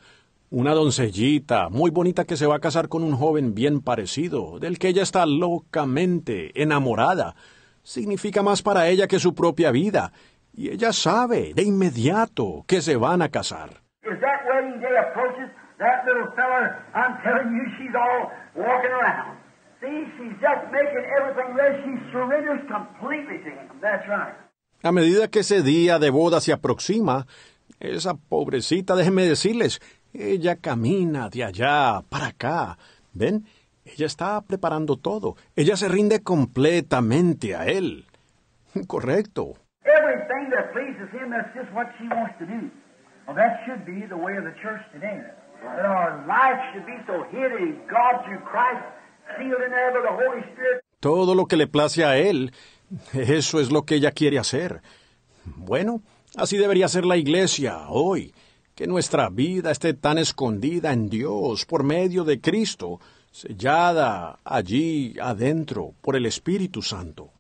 Una doncellita muy bonita que se va a casar con un joven bien parecido, del que ella está locamente enamorada. Significa más para ella que su propia vida, y ella sabe de inmediato que se van a casar. As that wedding day approaches, That little feller, I'm telling you, she's all walking around. See, she's just making everything ready. She surrenders completely to him. That's right. A medida que ese día de boda se aproxima, esa pobrecita, déjenme decirles, ella camina de allá para acá. ¿Ven? Ella está preparando todo. Ella se rinde completamente a él. Correcto. Everything that pleases him, that's just what she wants to do. Well, that should be the way of the church today. That our life should be so hid in God through Christ, sealed in there by the Holy Spirit. Todo lo que le place a él, eso es lo que ella quiere hacer. Bueno, así debería ser la iglesia hoy, que nuestra vida esté tan escondida en Dios por medio de Cristo, sellada allí adentro por el Espíritu Santo.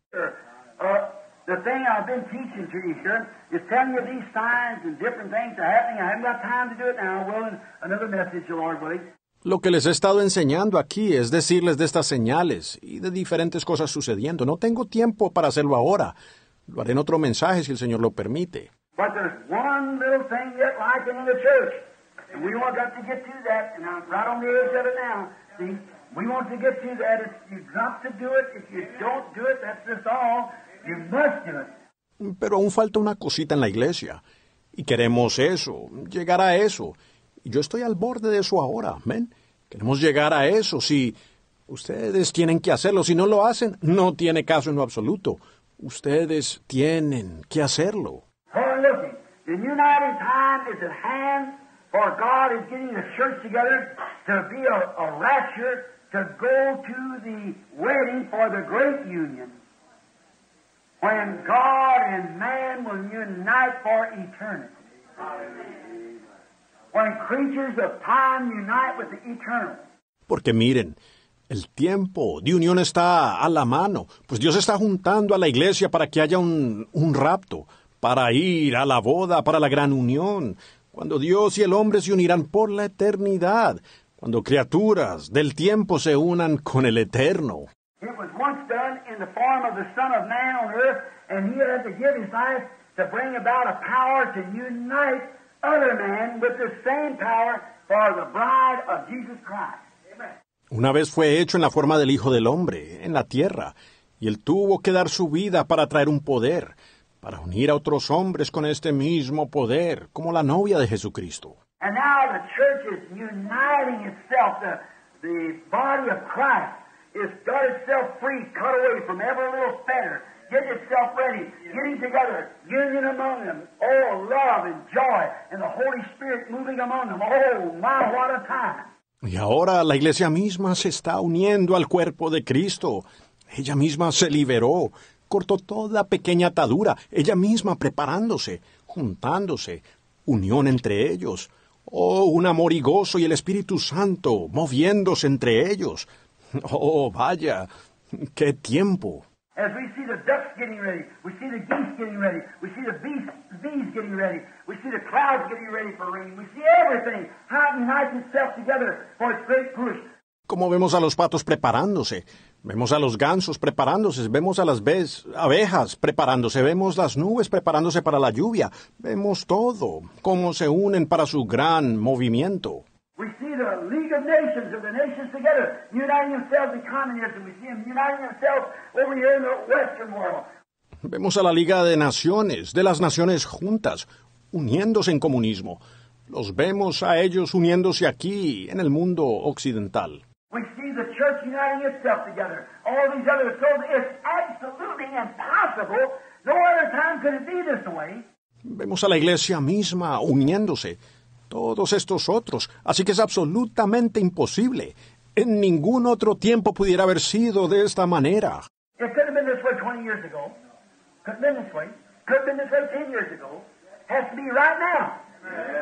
The thing I've been teaching to you here is telling you these signs and different things are happening. I haven't got time to do it now. Well, another message, Lord willing. Lo que les he estado enseñando aquí es decirles de estas señales y de diferentes cosas sucediendo. No tengo tiempo para hacerlo ahora. Lo haré en otro mensaje si el Señor lo permite. But there's one little thing yet lacking in the church. And we want got to get to that. And I'm right on the edge of it now. See, we want to get to that. If you got to do it, if you don't do it, that's just all. Pero aún falta una cosita en la iglesia. Y queremos eso, llegar a eso. Yo estoy al borde de eso ahora, ¿ven? Queremos llegar a eso. Si ustedes tienen que hacerlo, si no lo hacen, no tiene caso en lo absoluto. Ustedes tienen que hacerlo. When God and man will unite for eternity. When creatures of time unite with the eternal. Porque miren, el tiempo de unión está a la mano, pues Dios está juntando a la iglesia para que haya un, un rapto, para ir a la boda, para la gran unión, cuando Dios y el hombre se unirán por la eternidad, cuando criaturas del tiempo se unan con el eterno. It was once done in the form of the Son of Man on earth, and he had to give his life to bring about a power to unite other men with the same power for the bride of Jesus Christ. Amen. Una vez fue hecho en la forma del Hijo del Hombre, en la tierra, y él tuvo que dar su vida para traer un poder, para unir a otros hombres con este mismo poder, como la novia de Jesucristo. And now the church is uniting itself. The, the body of Christ is got itself free, cut away from every little fetter, getting itself ready, getting together, union among them. Oh, love and joy, and the Holy Spirit moving among them. Oh, my, what a time. Y ahora la iglesia misma se está uniendo al cuerpo de Cristo. Ella misma se liberó, cortó toda pequeña atadura, ella misma preparándose, juntándose, unión entre ellos. Oh, un amor y gozo y el Espíritu Santo moviéndose entre ellos. Oh, vaya, qué tiempo. As we see the ducks getting ready, we see the geese getting ready, we see the bees, bees getting ready, we see the clouds getting ready for rain, we see everything, it unites itself together for its great push. Como vemos a los patos preparándose, vemos a los gansos preparándose, vemos a las bes- abejas preparándose, vemos las nubes preparándose para la lluvia, vemos todo, cómo se unen para su gran movimiento. We see the League of Nations of the nations together, uniting themselves in communism. We see them uniting themselves over here in the Western world. Vemos a la Liga de Naciones, de las naciones juntas, uniéndose en comunismo. Los vemos a ellos uniéndose aquí, en el mundo occidental. We see the church uniting itself together. All these others. So it's absolutely impossible. No other time could it be this way. Vemos a la iglesia misma uniéndose, todos estos otros, así que es absolutamente imposible. En ningún otro tiempo pudiera haber sido de esta manera. It could have been this way 20 years ago. Could have been this way. Could have been this way 10 years ago. Has to be right now.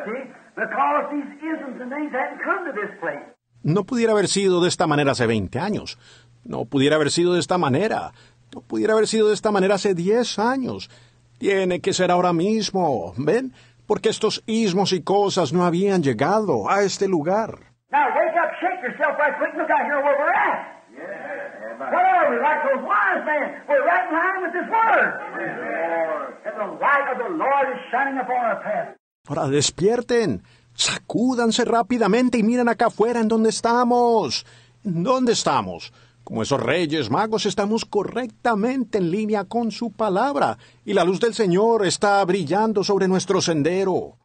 See? Because these isms and things hadn't come to this place. No pudiera haber sido de esta manera hace 20 años. No pudiera haber sido de esta manera. No pudiera haber sido de esta manera hace 10 años. Tiene que ser ahora mismo. ¿Ven? Porque estos ismos y cosas no habían llegado a este lugar. Now wake up, shake yourself right quick, look out here where we're at. What are we? Like those wise men. We're right in line with this word. And the light of the Lord is shining upon our path. Ahora despierten. Sacúdanse rápidamente y miren acá afuera en dónde estamos. ¿En dónde estamos? Como esos reyes magos estamos correctamente en línea con su palabra y la luz del Señor está brillando sobre nuestro sendero.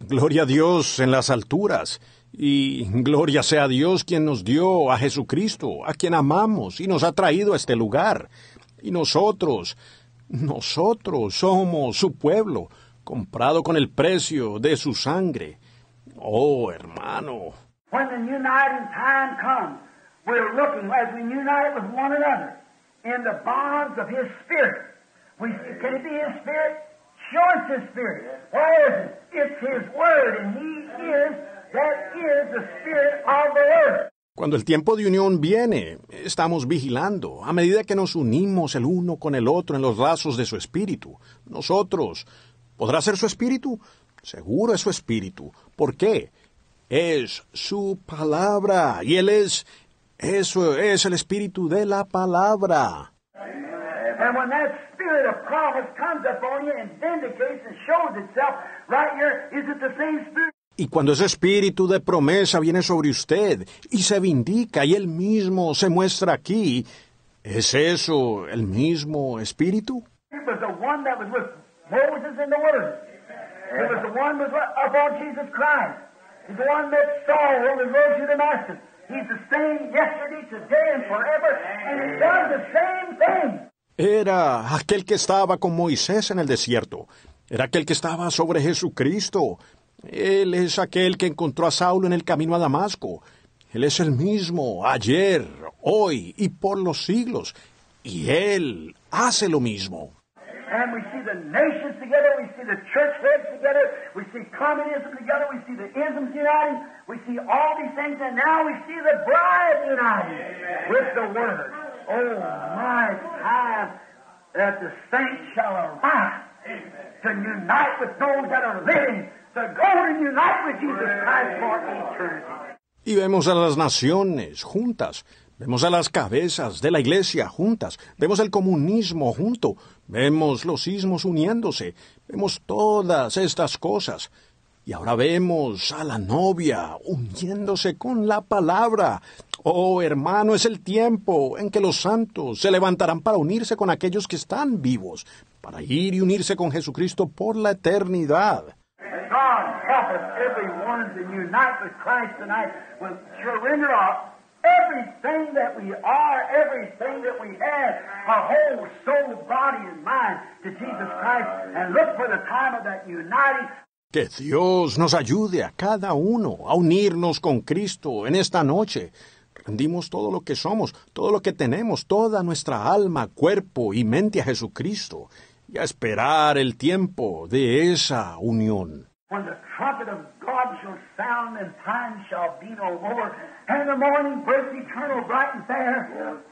Gloria a Dios en las alturas. Y gloria sea a Dios quien nos dio a Jesucristo, a quien amamos y nos ha traído a este lugar. Y nosotros, nosotros somos su pueblo, comprado con el precio de su sangre. Oh, hermano. When the uniting time comes, we're looking as we unite with one another in the bonds of His Spirit. We, can it be His Spirit? Sure, it's His Spirit. Why is it? It's His Word, and He is, that is the Spirit of the Word. Cuando el tiempo de unión viene, estamos vigilando, a medida que nos unimos el uno con el otro en los lazos de su espíritu. Nosotros, ¿podrá ser su espíritu? Seguro es su espíritu. ¿Por qué? Es su palabra. Y Él es, eso es el espíritu de la palabra. And when that spirit of promise comes upon you and vindicates and shows itself right here, is it the same spirit? Y cuando ese espíritu de promesa viene sobre usted y se vindica y él mismo se muestra aquí, ¿es eso el mismo espíritu? It was the one that was with Moses in the wilderness. It was the one that was upon Jesus Christ. It's the one that Saul on the road to Damascus. He's the same yesterday, today, and forever, and he does the same thing. Era aquel que estaba con Moisés en el desierto. Era aquel que estaba sobre Jesucristo. Él es aquel que encontró a Saulo en el camino a Damasco. Él es el mismo, ayer, hoy y por los siglos. Y Él hace lo mismo. And we see the nations together, we see the church heads together, we see communism together, we see the isms uniting, we see all these things, and now we see the bride uniting with the Word. Oh, my time that the saints shall arise to unite with those that are living, Y vemos a las naciones juntas, vemos a las cabezas de la iglesia juntas, vemos el comunismo junto, vemos los sismos uniéndose, vemos todas estas cosas. Y ahora vemos a la novia uniéndose con la palabra. Oh, hermano, es el tiempo en que los santos se levantarán para unirse con aquellos que están vivos, para ir y unirse con Jesucristo por la eternidad. God help us, everyone, to unite with Christ tonight, with surrender everything that we are, everything that we have, our whole soul, body, and mind to Jesus Christ, and look for the time of that uniting. Que Dios nos ayude a cada uno a unirnos con Cristo en esta noche. Rendimos todo lo que somos, todo lo que tenemos, toda nuestra alma, cuerpo y mente a Jesucristo y a esperar el tiempo de esa unión. When the trumpet of God shall sound, and time shall be no more, and the morning breaks eternal, bright and fair.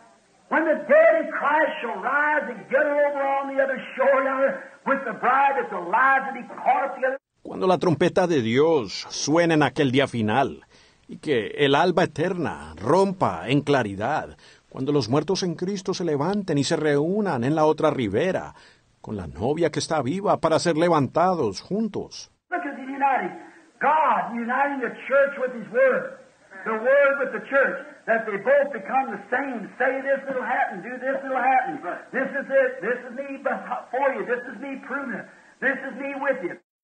When the dead in Christ shall rise and get over on the other shore yonder with the bride that's alive to be caught up together. Cuando la trompeta de Dios suene en aquel día final y que el alba eterna rompa en claridad, cuando los muertos en Cristo se levanten y se reúnan en la otra ribera, con la novia que está viva para ser levantados juntos.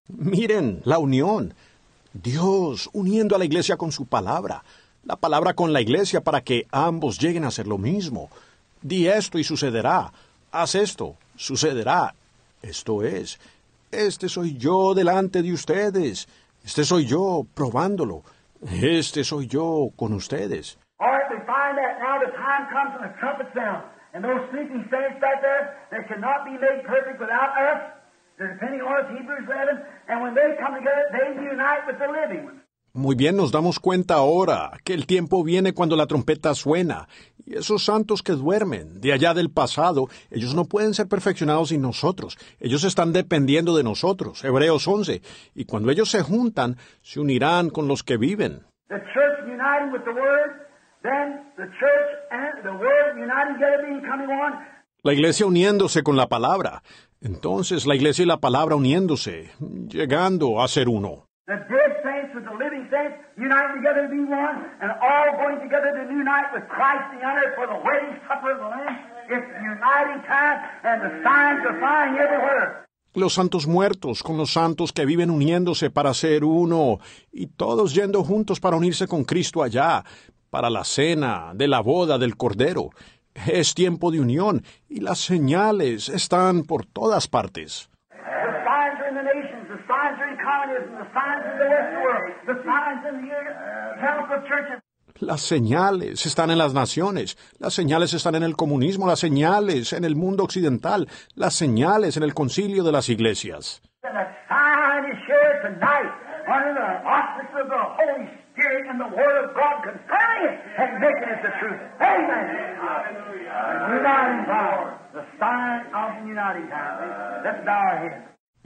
Miren la unión. Dios uniendo a la iglesia con su palabra, la palabra con la iglesia para que ambos lleguen a ser lo mismo. Di esto y sucederá. Haz esto, sucederá. Esto es, este soy yo delante de ustedes. Este soy yo probándolo. Este soy yo con ustedes. All right, we find that now the time comes when the trumpet sounds. And those sleeping saints back there, they cannot be made perfect without us. They're depending on us, Hebrews 11. And when they come together, they unite with the living ones. Muy bien, nos damos cuenta ahora que el tiempo viene cuando la trompeta suena, Y esos santos que duermen de allá del pasado, ellos no pueden ser perfeccionados sin nosotros. Ellos están dependiendo de nosotros. Hebreos 11. Y cuando ellos se juntan, se unirán con los que viven. La iglesia uniéndose con la palabra. Entonces la iglesia y la palabra uniéndose, llegando a ser uno. The dead saints with the living saints uniting together to be one, and all going together to unite with Christ the honor for the wedding supper of the Lamb. It's uniting time, and the signs are flying everywhere. Los santos muertos con los santos que viven uniéndose para ser uno, y todos yendo juntos para unirse con Cristo allá, para la cena de la boda del Cordero. Es tiempo de unión, y las señales están por todas partes. The signs are in the nations, the signs are in communism, the signs in the Western world, the signs in the council of churches. Las señales están en las naciones, las señales están en el comunismo, las señales en el mundo occidental, las señales en el concilio de las iglesias.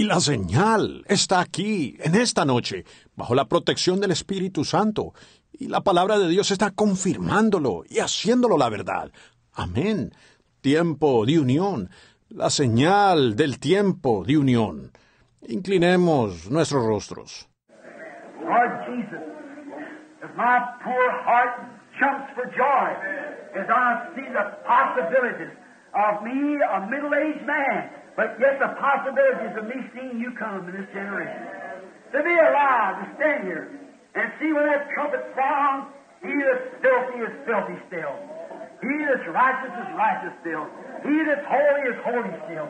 Y la señal está aquí, en esta noche, bajo la protección del Espíritu Santo. Y la palabra de Dios está confirmándolo y haciéndolo la verdad. Amén. Tiempo de unión. La señal del tiempo de unión. Inclinemos nuestros rostros. Lord Jesus, my poor heart jumps for joy as I see the possibilities of me, a middle-aged but yet the possibilities of me seeing you come in this generation. To be alive, to stand here, and see when that trumpet sounds, he that's filthy is filthy still. He that's righteous is righteous still. He that's holy is holy still.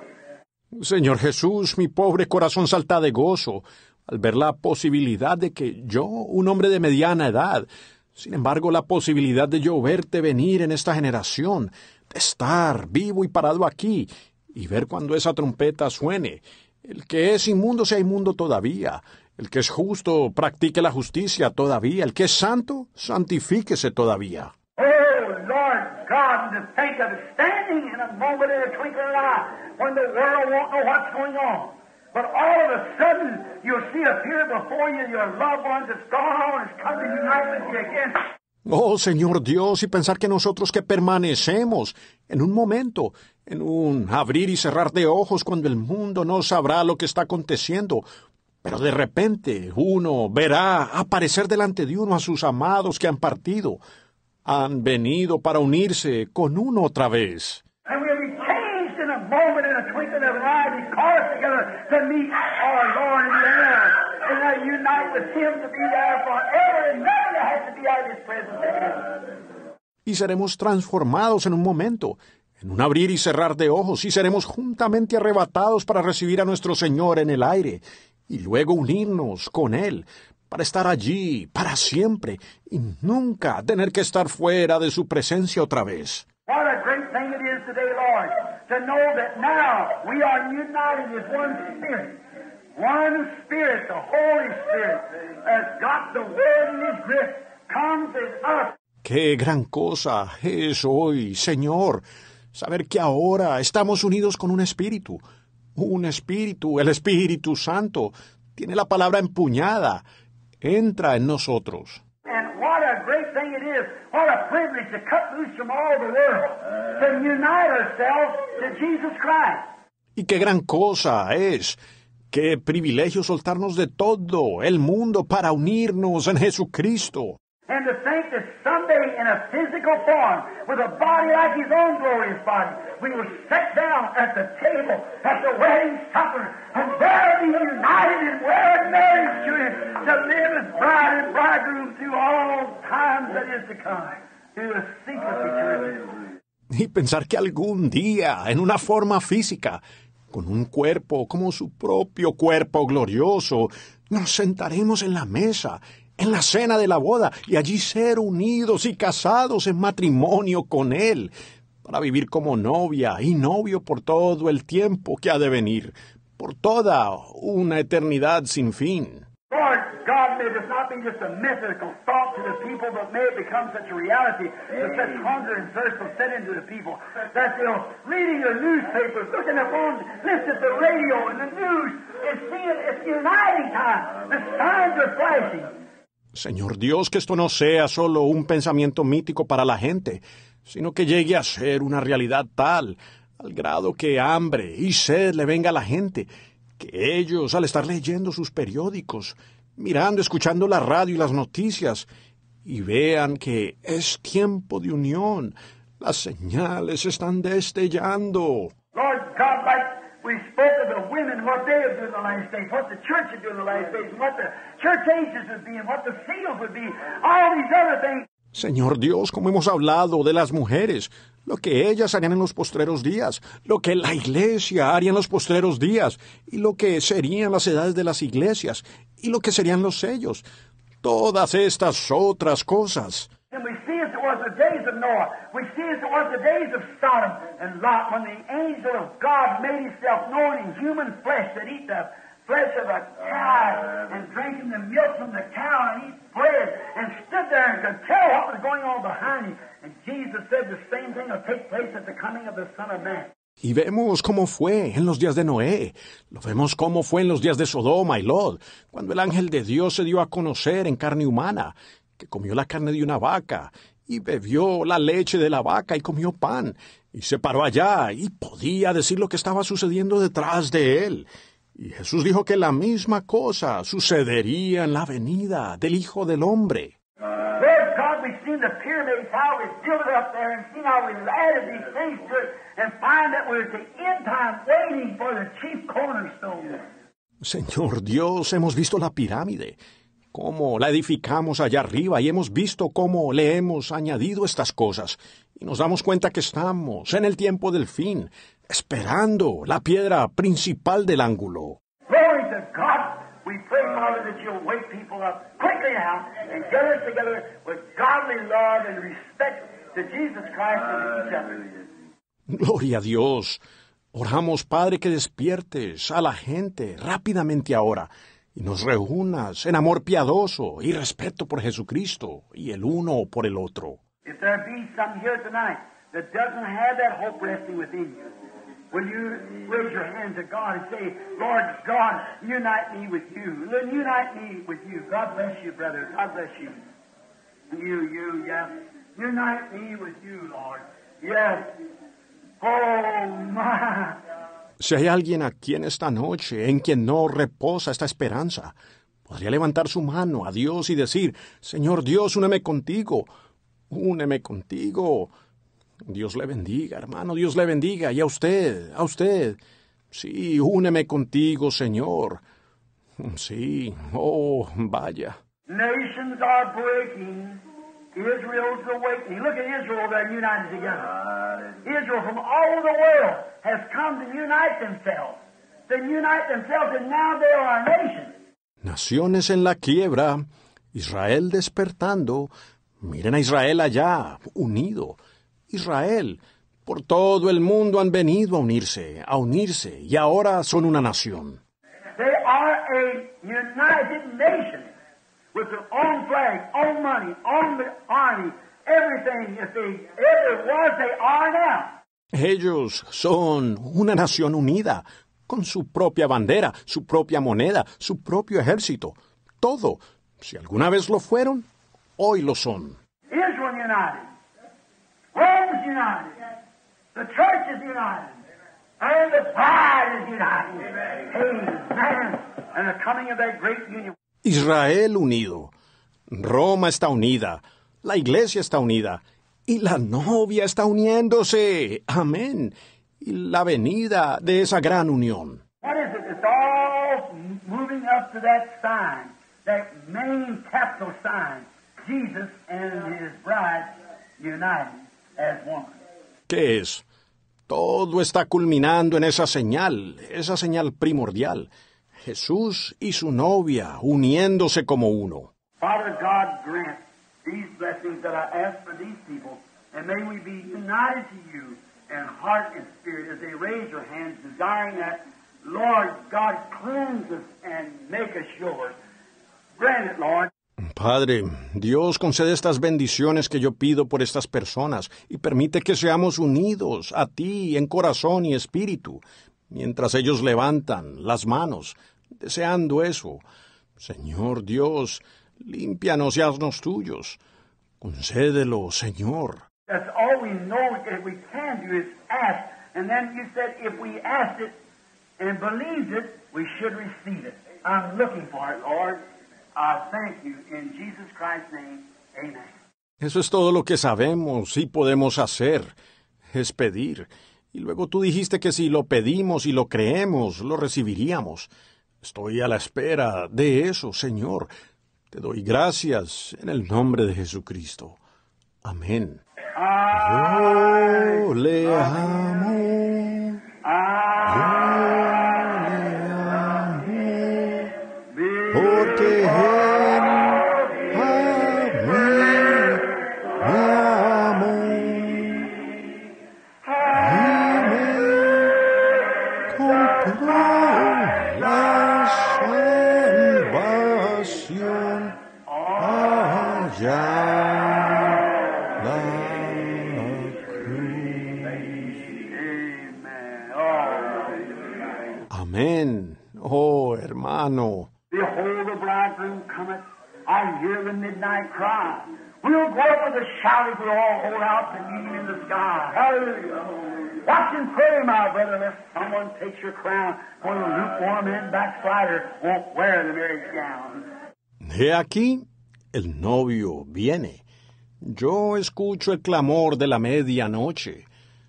Señor Jesús, mi pobre corazón salta de gozo al ver la posibilidad de que yo, un hombre de mediana edad, sin embargo la posibilidad de yo verte venir en esta generación, de estar vivo y parado aquí, y ver cuando esa trompeta suene, el que es inmundo sea inmundo todavía, el que es justo practique la justicia todavía, el que es santo santifíquese todavía. Oh. But all of a sudden, you'll see appear before you your loved ones that's gone on come to unite with you again. Oh Señor Dios, y pensar que nosotros que permanecemos en un momento, en un abrir y cerrar de ojos cuando el mundo no sabrá lo que está aconteciendo, pero de repente uno verá aparecer delante de uno a sus amados que han partido, han venido para unirse con uno otra vez. Y seremos transformados en un momento, en un abrir y cerrar de ojos, y seremos juntamente arrebatados para recibir a nuestro Señor en el aire, y luego unirnos con Él, para estar allí para siempre, y nunca tener que estar fuera de su presencia otra vez. What a great thing it is today, Lord, to know that now we are united as one Spirit. One Spirit, the Holy Spirit, has got the Word in His grip, comes as us. Qué gran cosa es hoy, Señor, saber que ahora estamos unidos con un espíritu, un espíritu, el Espíritu Santo, tiene la palabra empuñada, entra en nosotros. And what a great thing it is, what a privilege to cut loose from all the world, to unite ourselves to Jesus Christ. Y qué gran cosa es, qué privilegio soltarnos de todo el mundo para unirnos en Jesucristo. And to think that someday in a physical form, with a body like His own glorious body, we will sit down at the table at the wedding supper and there united and wear marriage to Him to live as bride and bridegroom through all times that is to come. Y pensar que algún día, en una forma física, con un cuerpo como su propio cuerpo glorioso, nos sentaremos en la mesa, en la cena de la boda, y allí ser unidos y casados en matrimonio con Él, para vivir como novia y novio por todo el tiempo que ha de venir, por toda una eternidad sin fin. Lord God, may this not be just a mythical thought to the people, but may it become such a reality that such hunger and thirst will set into the people that they'll reading their newspapers, looking upon, listen to the radio and the news, and seeing it's uniting time. The signs are flashing. Señor Dios, que esto no sea solo un pensamiento mítico para la gente, sino que llegue a ser una realidad tal, al grado que hambre y sed le venga a la gente, que ellos, al estar leyendo sus periódicos, mirando, escuchando la radio y las noticias, y vean que es tiempo de unión, las señales están destellando. We spoke of the women, what they would do in the last days, what the church would do in the last days, what the church ages would be, and what the seals would be, all these other things. Señor Dios, como hemos hablado de las mujeres, lo que ellas harían en los postreros días, lo que la iglesia haría en los postreros días, y lo que serían las edades de las iglesias, y lo que serían los sellos, todas estas otras cosas. And we see days of Noah. As it was the days of Sodom and Lot when the angel of God made himself known in human flesh that eat the flesh of a cow and drinking the milk from the cow and eat bread and stood there and could tell what was going on behind him. And Jesus said the same thing will take place at the coming of the Son of Man. Y vemos cómo fue en los días de Noé, lo vemos cómo fue en los días de Sodoma y cuando el ángel de Dios se dio a conocer en carne humana, que comió la carne de una vaca, y bebió la leche de la vaca y comió pan, y se paró allá y podía decir lo que estaba sucediendo detrás de él. Y Jesús dijo que la misma cosa sucedería en la venida del Hijo del Hombre. Señor Dios, hemos visto la pirámide, cómo la edificamos allá arriba y hemos visto cómo le hemos añadido estas cosas. Y nos damos cuenta que estamos en el tiempo del fin, esperando la piedra principal del ángulo. Gloria a Dios. Oramos, Padre, que despiertes a la gente rápidamente ahora y nos reúnas en amor piadoso y respeto por Jesucristo y el uno por el otro. Will you raise your hand to God and say, Lord God, unite me with you. Unite me with you. God bless you, brother. God bless you. You, you, yes. Unite me with you, Lord. Yes. Oh, my. Si hay alguien aquí en esta noche en quien no reposa esta esperanza, podría levantar su mano a Dios y decir, Señor Dios, úneme contigo, úneme contigo. Dios le bendiga, hermano, Dios le bendiga, y a usted, a usted. Sí, úneme contigo, Señor. Sí, oh, vaya. Israel's awakening. Look at Israel, they're united together. Israel from all over the world has come to unite themselves. To unite themselves, and now they are a nation. Naciones en la quiebra, Israel despertando. Miren a Israel allá, unido. Israel, por todo el mundo han venido a unirse, a unirse, y ahora son una nación. They are a united nation with their own flag, own money, own army, everything. If they ever was, they are now. Ellos son una nación unida, con su propia bandera, su propia moneda, su propio ejército. Todo. Si alguna vez lo fueron, hoy lo son. Israel united. Rome's united. The church is united. And the bride is united. Amen. And the coming of that great union. Israel unido. Roma está unida. La iglesia está unida. Y la novia está uniéndose. Amén. Y la venida de esa gran unión. ¿Qué es? Todo está culminando en esa señal, esa señal primordial. Jesús y su novia uniéndose como uno. Father God, grant these blessings that I ask for these people, and may we be united to you in heart and spirit as they raise their hands, desiring that, Lord God, cleanse us and make us yours. Grant it, Lord. Padre, Dios concede estas bendiciones que yo pido por estas personas y permite que seamos unidos a ti en corazón y espíritu, mientras ellos levantan las manos, deseando eso. Señor Dios, límpianos y haznos tuyos. Concédelo, Señor. That's all we know that we can do is ask. And then you said if we asked it and believed it, we should receive it. I'm looking for it, Lord. I thank you in Jesus Christ's name. Amen. Eso es todo lo que sabemos y podemos hacer, es pedir. Y luego tú dijiste que si lo pedimos y lo creemos, lo recibiríamos. Estoy a la espera de eso, Señor. Te doy gracias en el nombre de Jesucristo. Amén. Yo le amo. Cometh. I hear the midnight cry. We'll go up with a shout if we all hold out to meet him in the sky. Hallelujah. Watch and pray, my brother, lest someone takes your crown. One the lukewarm and backslider won't wear the marriage gown. He aquí, el novio viene. Yo escucho el clamor de la medianoche.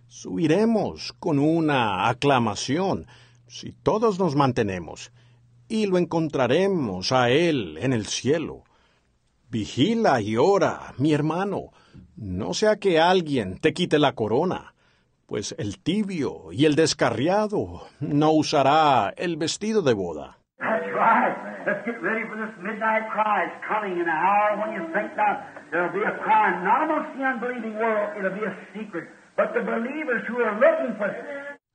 Subiremos con una aclamación, si todos nos mantenemos, y lo encontraremos a él en el cielo. Vigila y ora, mi hermano, no sea que alguien te quite la corona, pues el tibio y el descarriado no usará el vestido de boda. That's right. Let's get ready for this midnight cry. It's coming in an hour when you think now there'll be a cry, not amongst the unbelieving world, it'll be a secret. But the believers who are looking for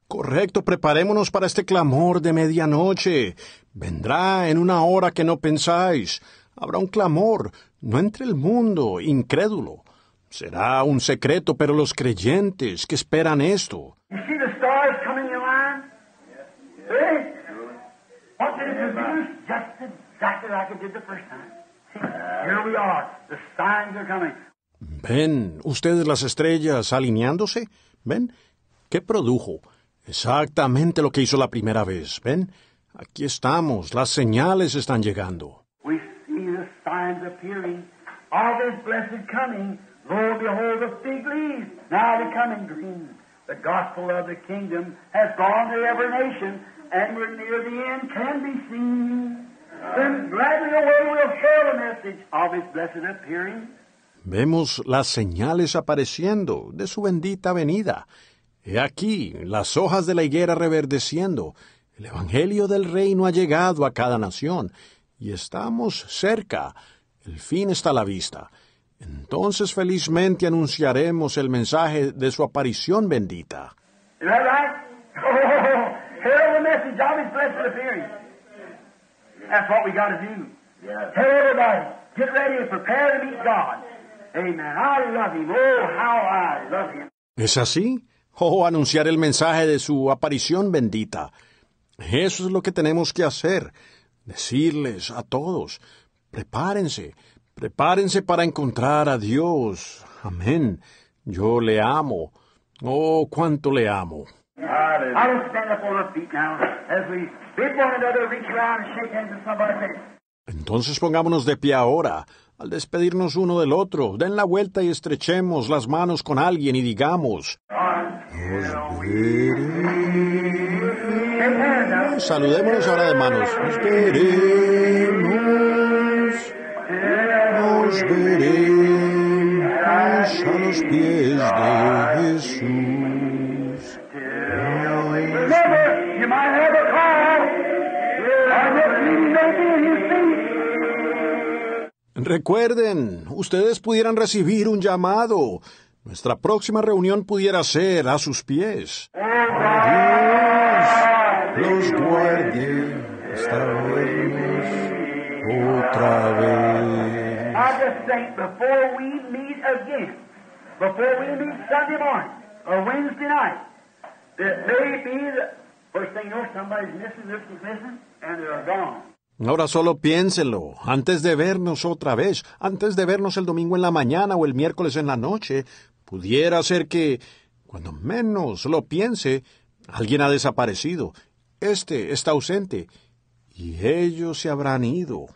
Correcto, preparémonos para este clamor de medianoche. Vendrá en una hora que no pensáis. Habrá un clamor, no entre el mundo incrédulo. Será un secreto, pero los creyentes que esperan esto. ¿Ven ustedes las estrellas alineándose? ¿Ven? ¿Qué produjo? Exactamente lo que hizo la primera vez. ¿Ven? Aquí estamos, las señales están llegando. We see the signs appearing of His blessed coming. Lo, behold, the fig leaves, now becoming green. The gospel of the kingdom has gone to every nation, and we're near the end, can be seen. Then gladly away we'll share the message of His blessed appearing. Vemos las señales apareciendo de su bendita venida. He aquí las hojas de la higuera reverdeciendo. El Evangelio del Reino ha llegado a cada nación y estamos cerca. El fin está a la vista. Entonces felizmente anunciaremos el mensaje de su aparición bendita. Right? Oh, herald the message of His blessed appearing. That's what we got to do. Tell everybody, get ready and prepare to meet God. Amen. I love Him. Oh, how I love Him. ¿Es así? Oh, anunciar el mensaje de su aparición bendita. Eso es lo que tenemos que hacer. Decirles a todos, prepárense, prepárense para encontrar a Dios. Amén. Yo le amo. Oh, cuánto le amo. Entonces pongámonos de pie ahora. Al despedirnos uno del otro, den la vuelta y estrechemos las manos con alguien y digamos, Nos veremos. Saludémonos ahora de manos. Nos veremos. Nos veremos a los pies de Jesús. Recuerden, ustedes pudieran recibir un llamado. Nuestra próxima reunión pudiera ser a sus pies. Los guarde. Estaremos otra vez. I just think before we meet again, before we meet Sunday morning or Wednesday night, it may be that first thing you know somebody's missing, this is missing, and they're gone. Ahora solo piénselo, antes de vernos otra vez, antes de vernos el domingo en la mañana o el miércoles en la noche, pudiera ser que, cuando menos lo piense, alguien ha desaparecido, este está ausente, y ellos se habrán ido.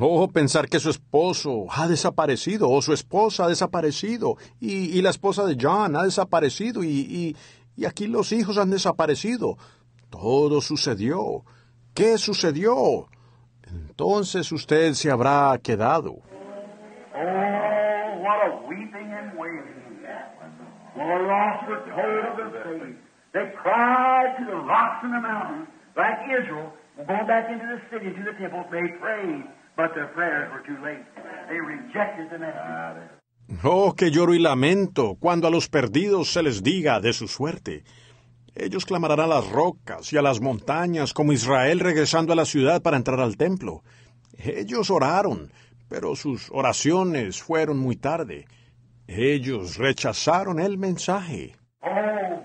Oh, pensar que su esposo ha desaparecido, o su esposa ha desaparecido, y, y la esposa de John ha desaparecido, y, y, y aquí los hijos han desaparecido. Todo sucedió. ¿Qué sucedió? Entonces usted se habrá quedado. Oh, what a weeping and wailing. When the lost were told of their faith, they cried to the rocks and the mountains, like Israel, going back into the city, to the temple, they prayed, but their prayers were too late. They rejected the message. Oh, que lloro y lamento cuando a los perdidos se les diga de su suerte. Ellos clamarán a las rocas y a las montañas como Israel regresando a la ciudad para entrar al templo. Ellos oraron, pero sus oraciones fueron muy tarde. Ellos rechazaron el mensaje. Oh,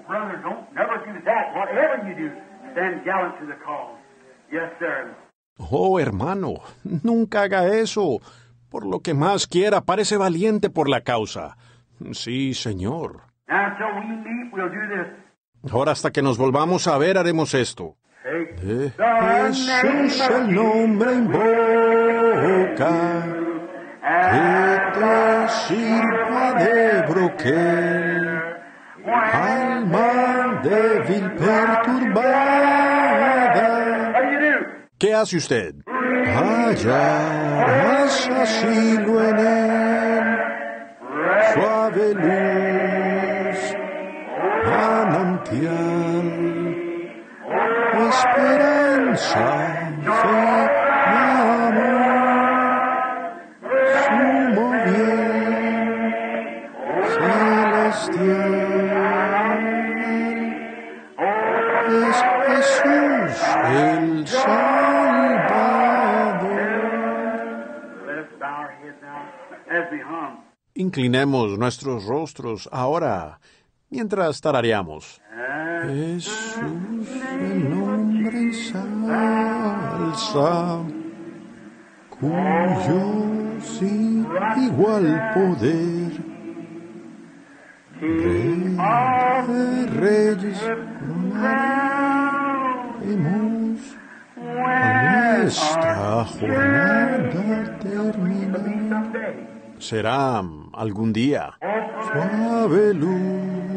brother, don't never do that. Whatever you do, stand gallant to the cause. Yes, sir. Oh, hermano, nunca haga eso. Por lo que más quiera, parece valiente por la causa. Sí, señor. Now, until we meet, we'll do this. Ahora hasta que nos volvamos a ver haremos esto. Jesús of el nombre invoca, que te sirva de broquel, alma débil perturbada. ¿Qué hace usted? Hallas asilo en él, suave luz, manantial, esperanza, fe y amor, sumo bien, celestial. Es Jesús el Salvador. Inclinemos nuestros rostros ahora mientras tarareamos. Jesús el nombre ensalza, cuyo sin igual poder, Rey de reyes, coronaremos a nuestra jornada terminada. Será algún día. Suave luz,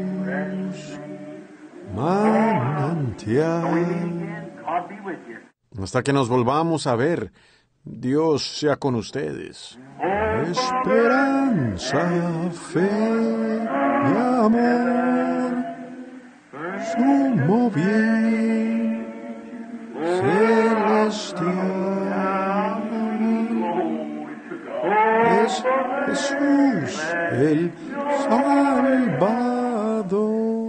Hasta que nos volvamos a ver, Dios sea con ustedes. Esperanza, fe y amor, sumo bien celestial. Es Jesús el Salvador. pecado.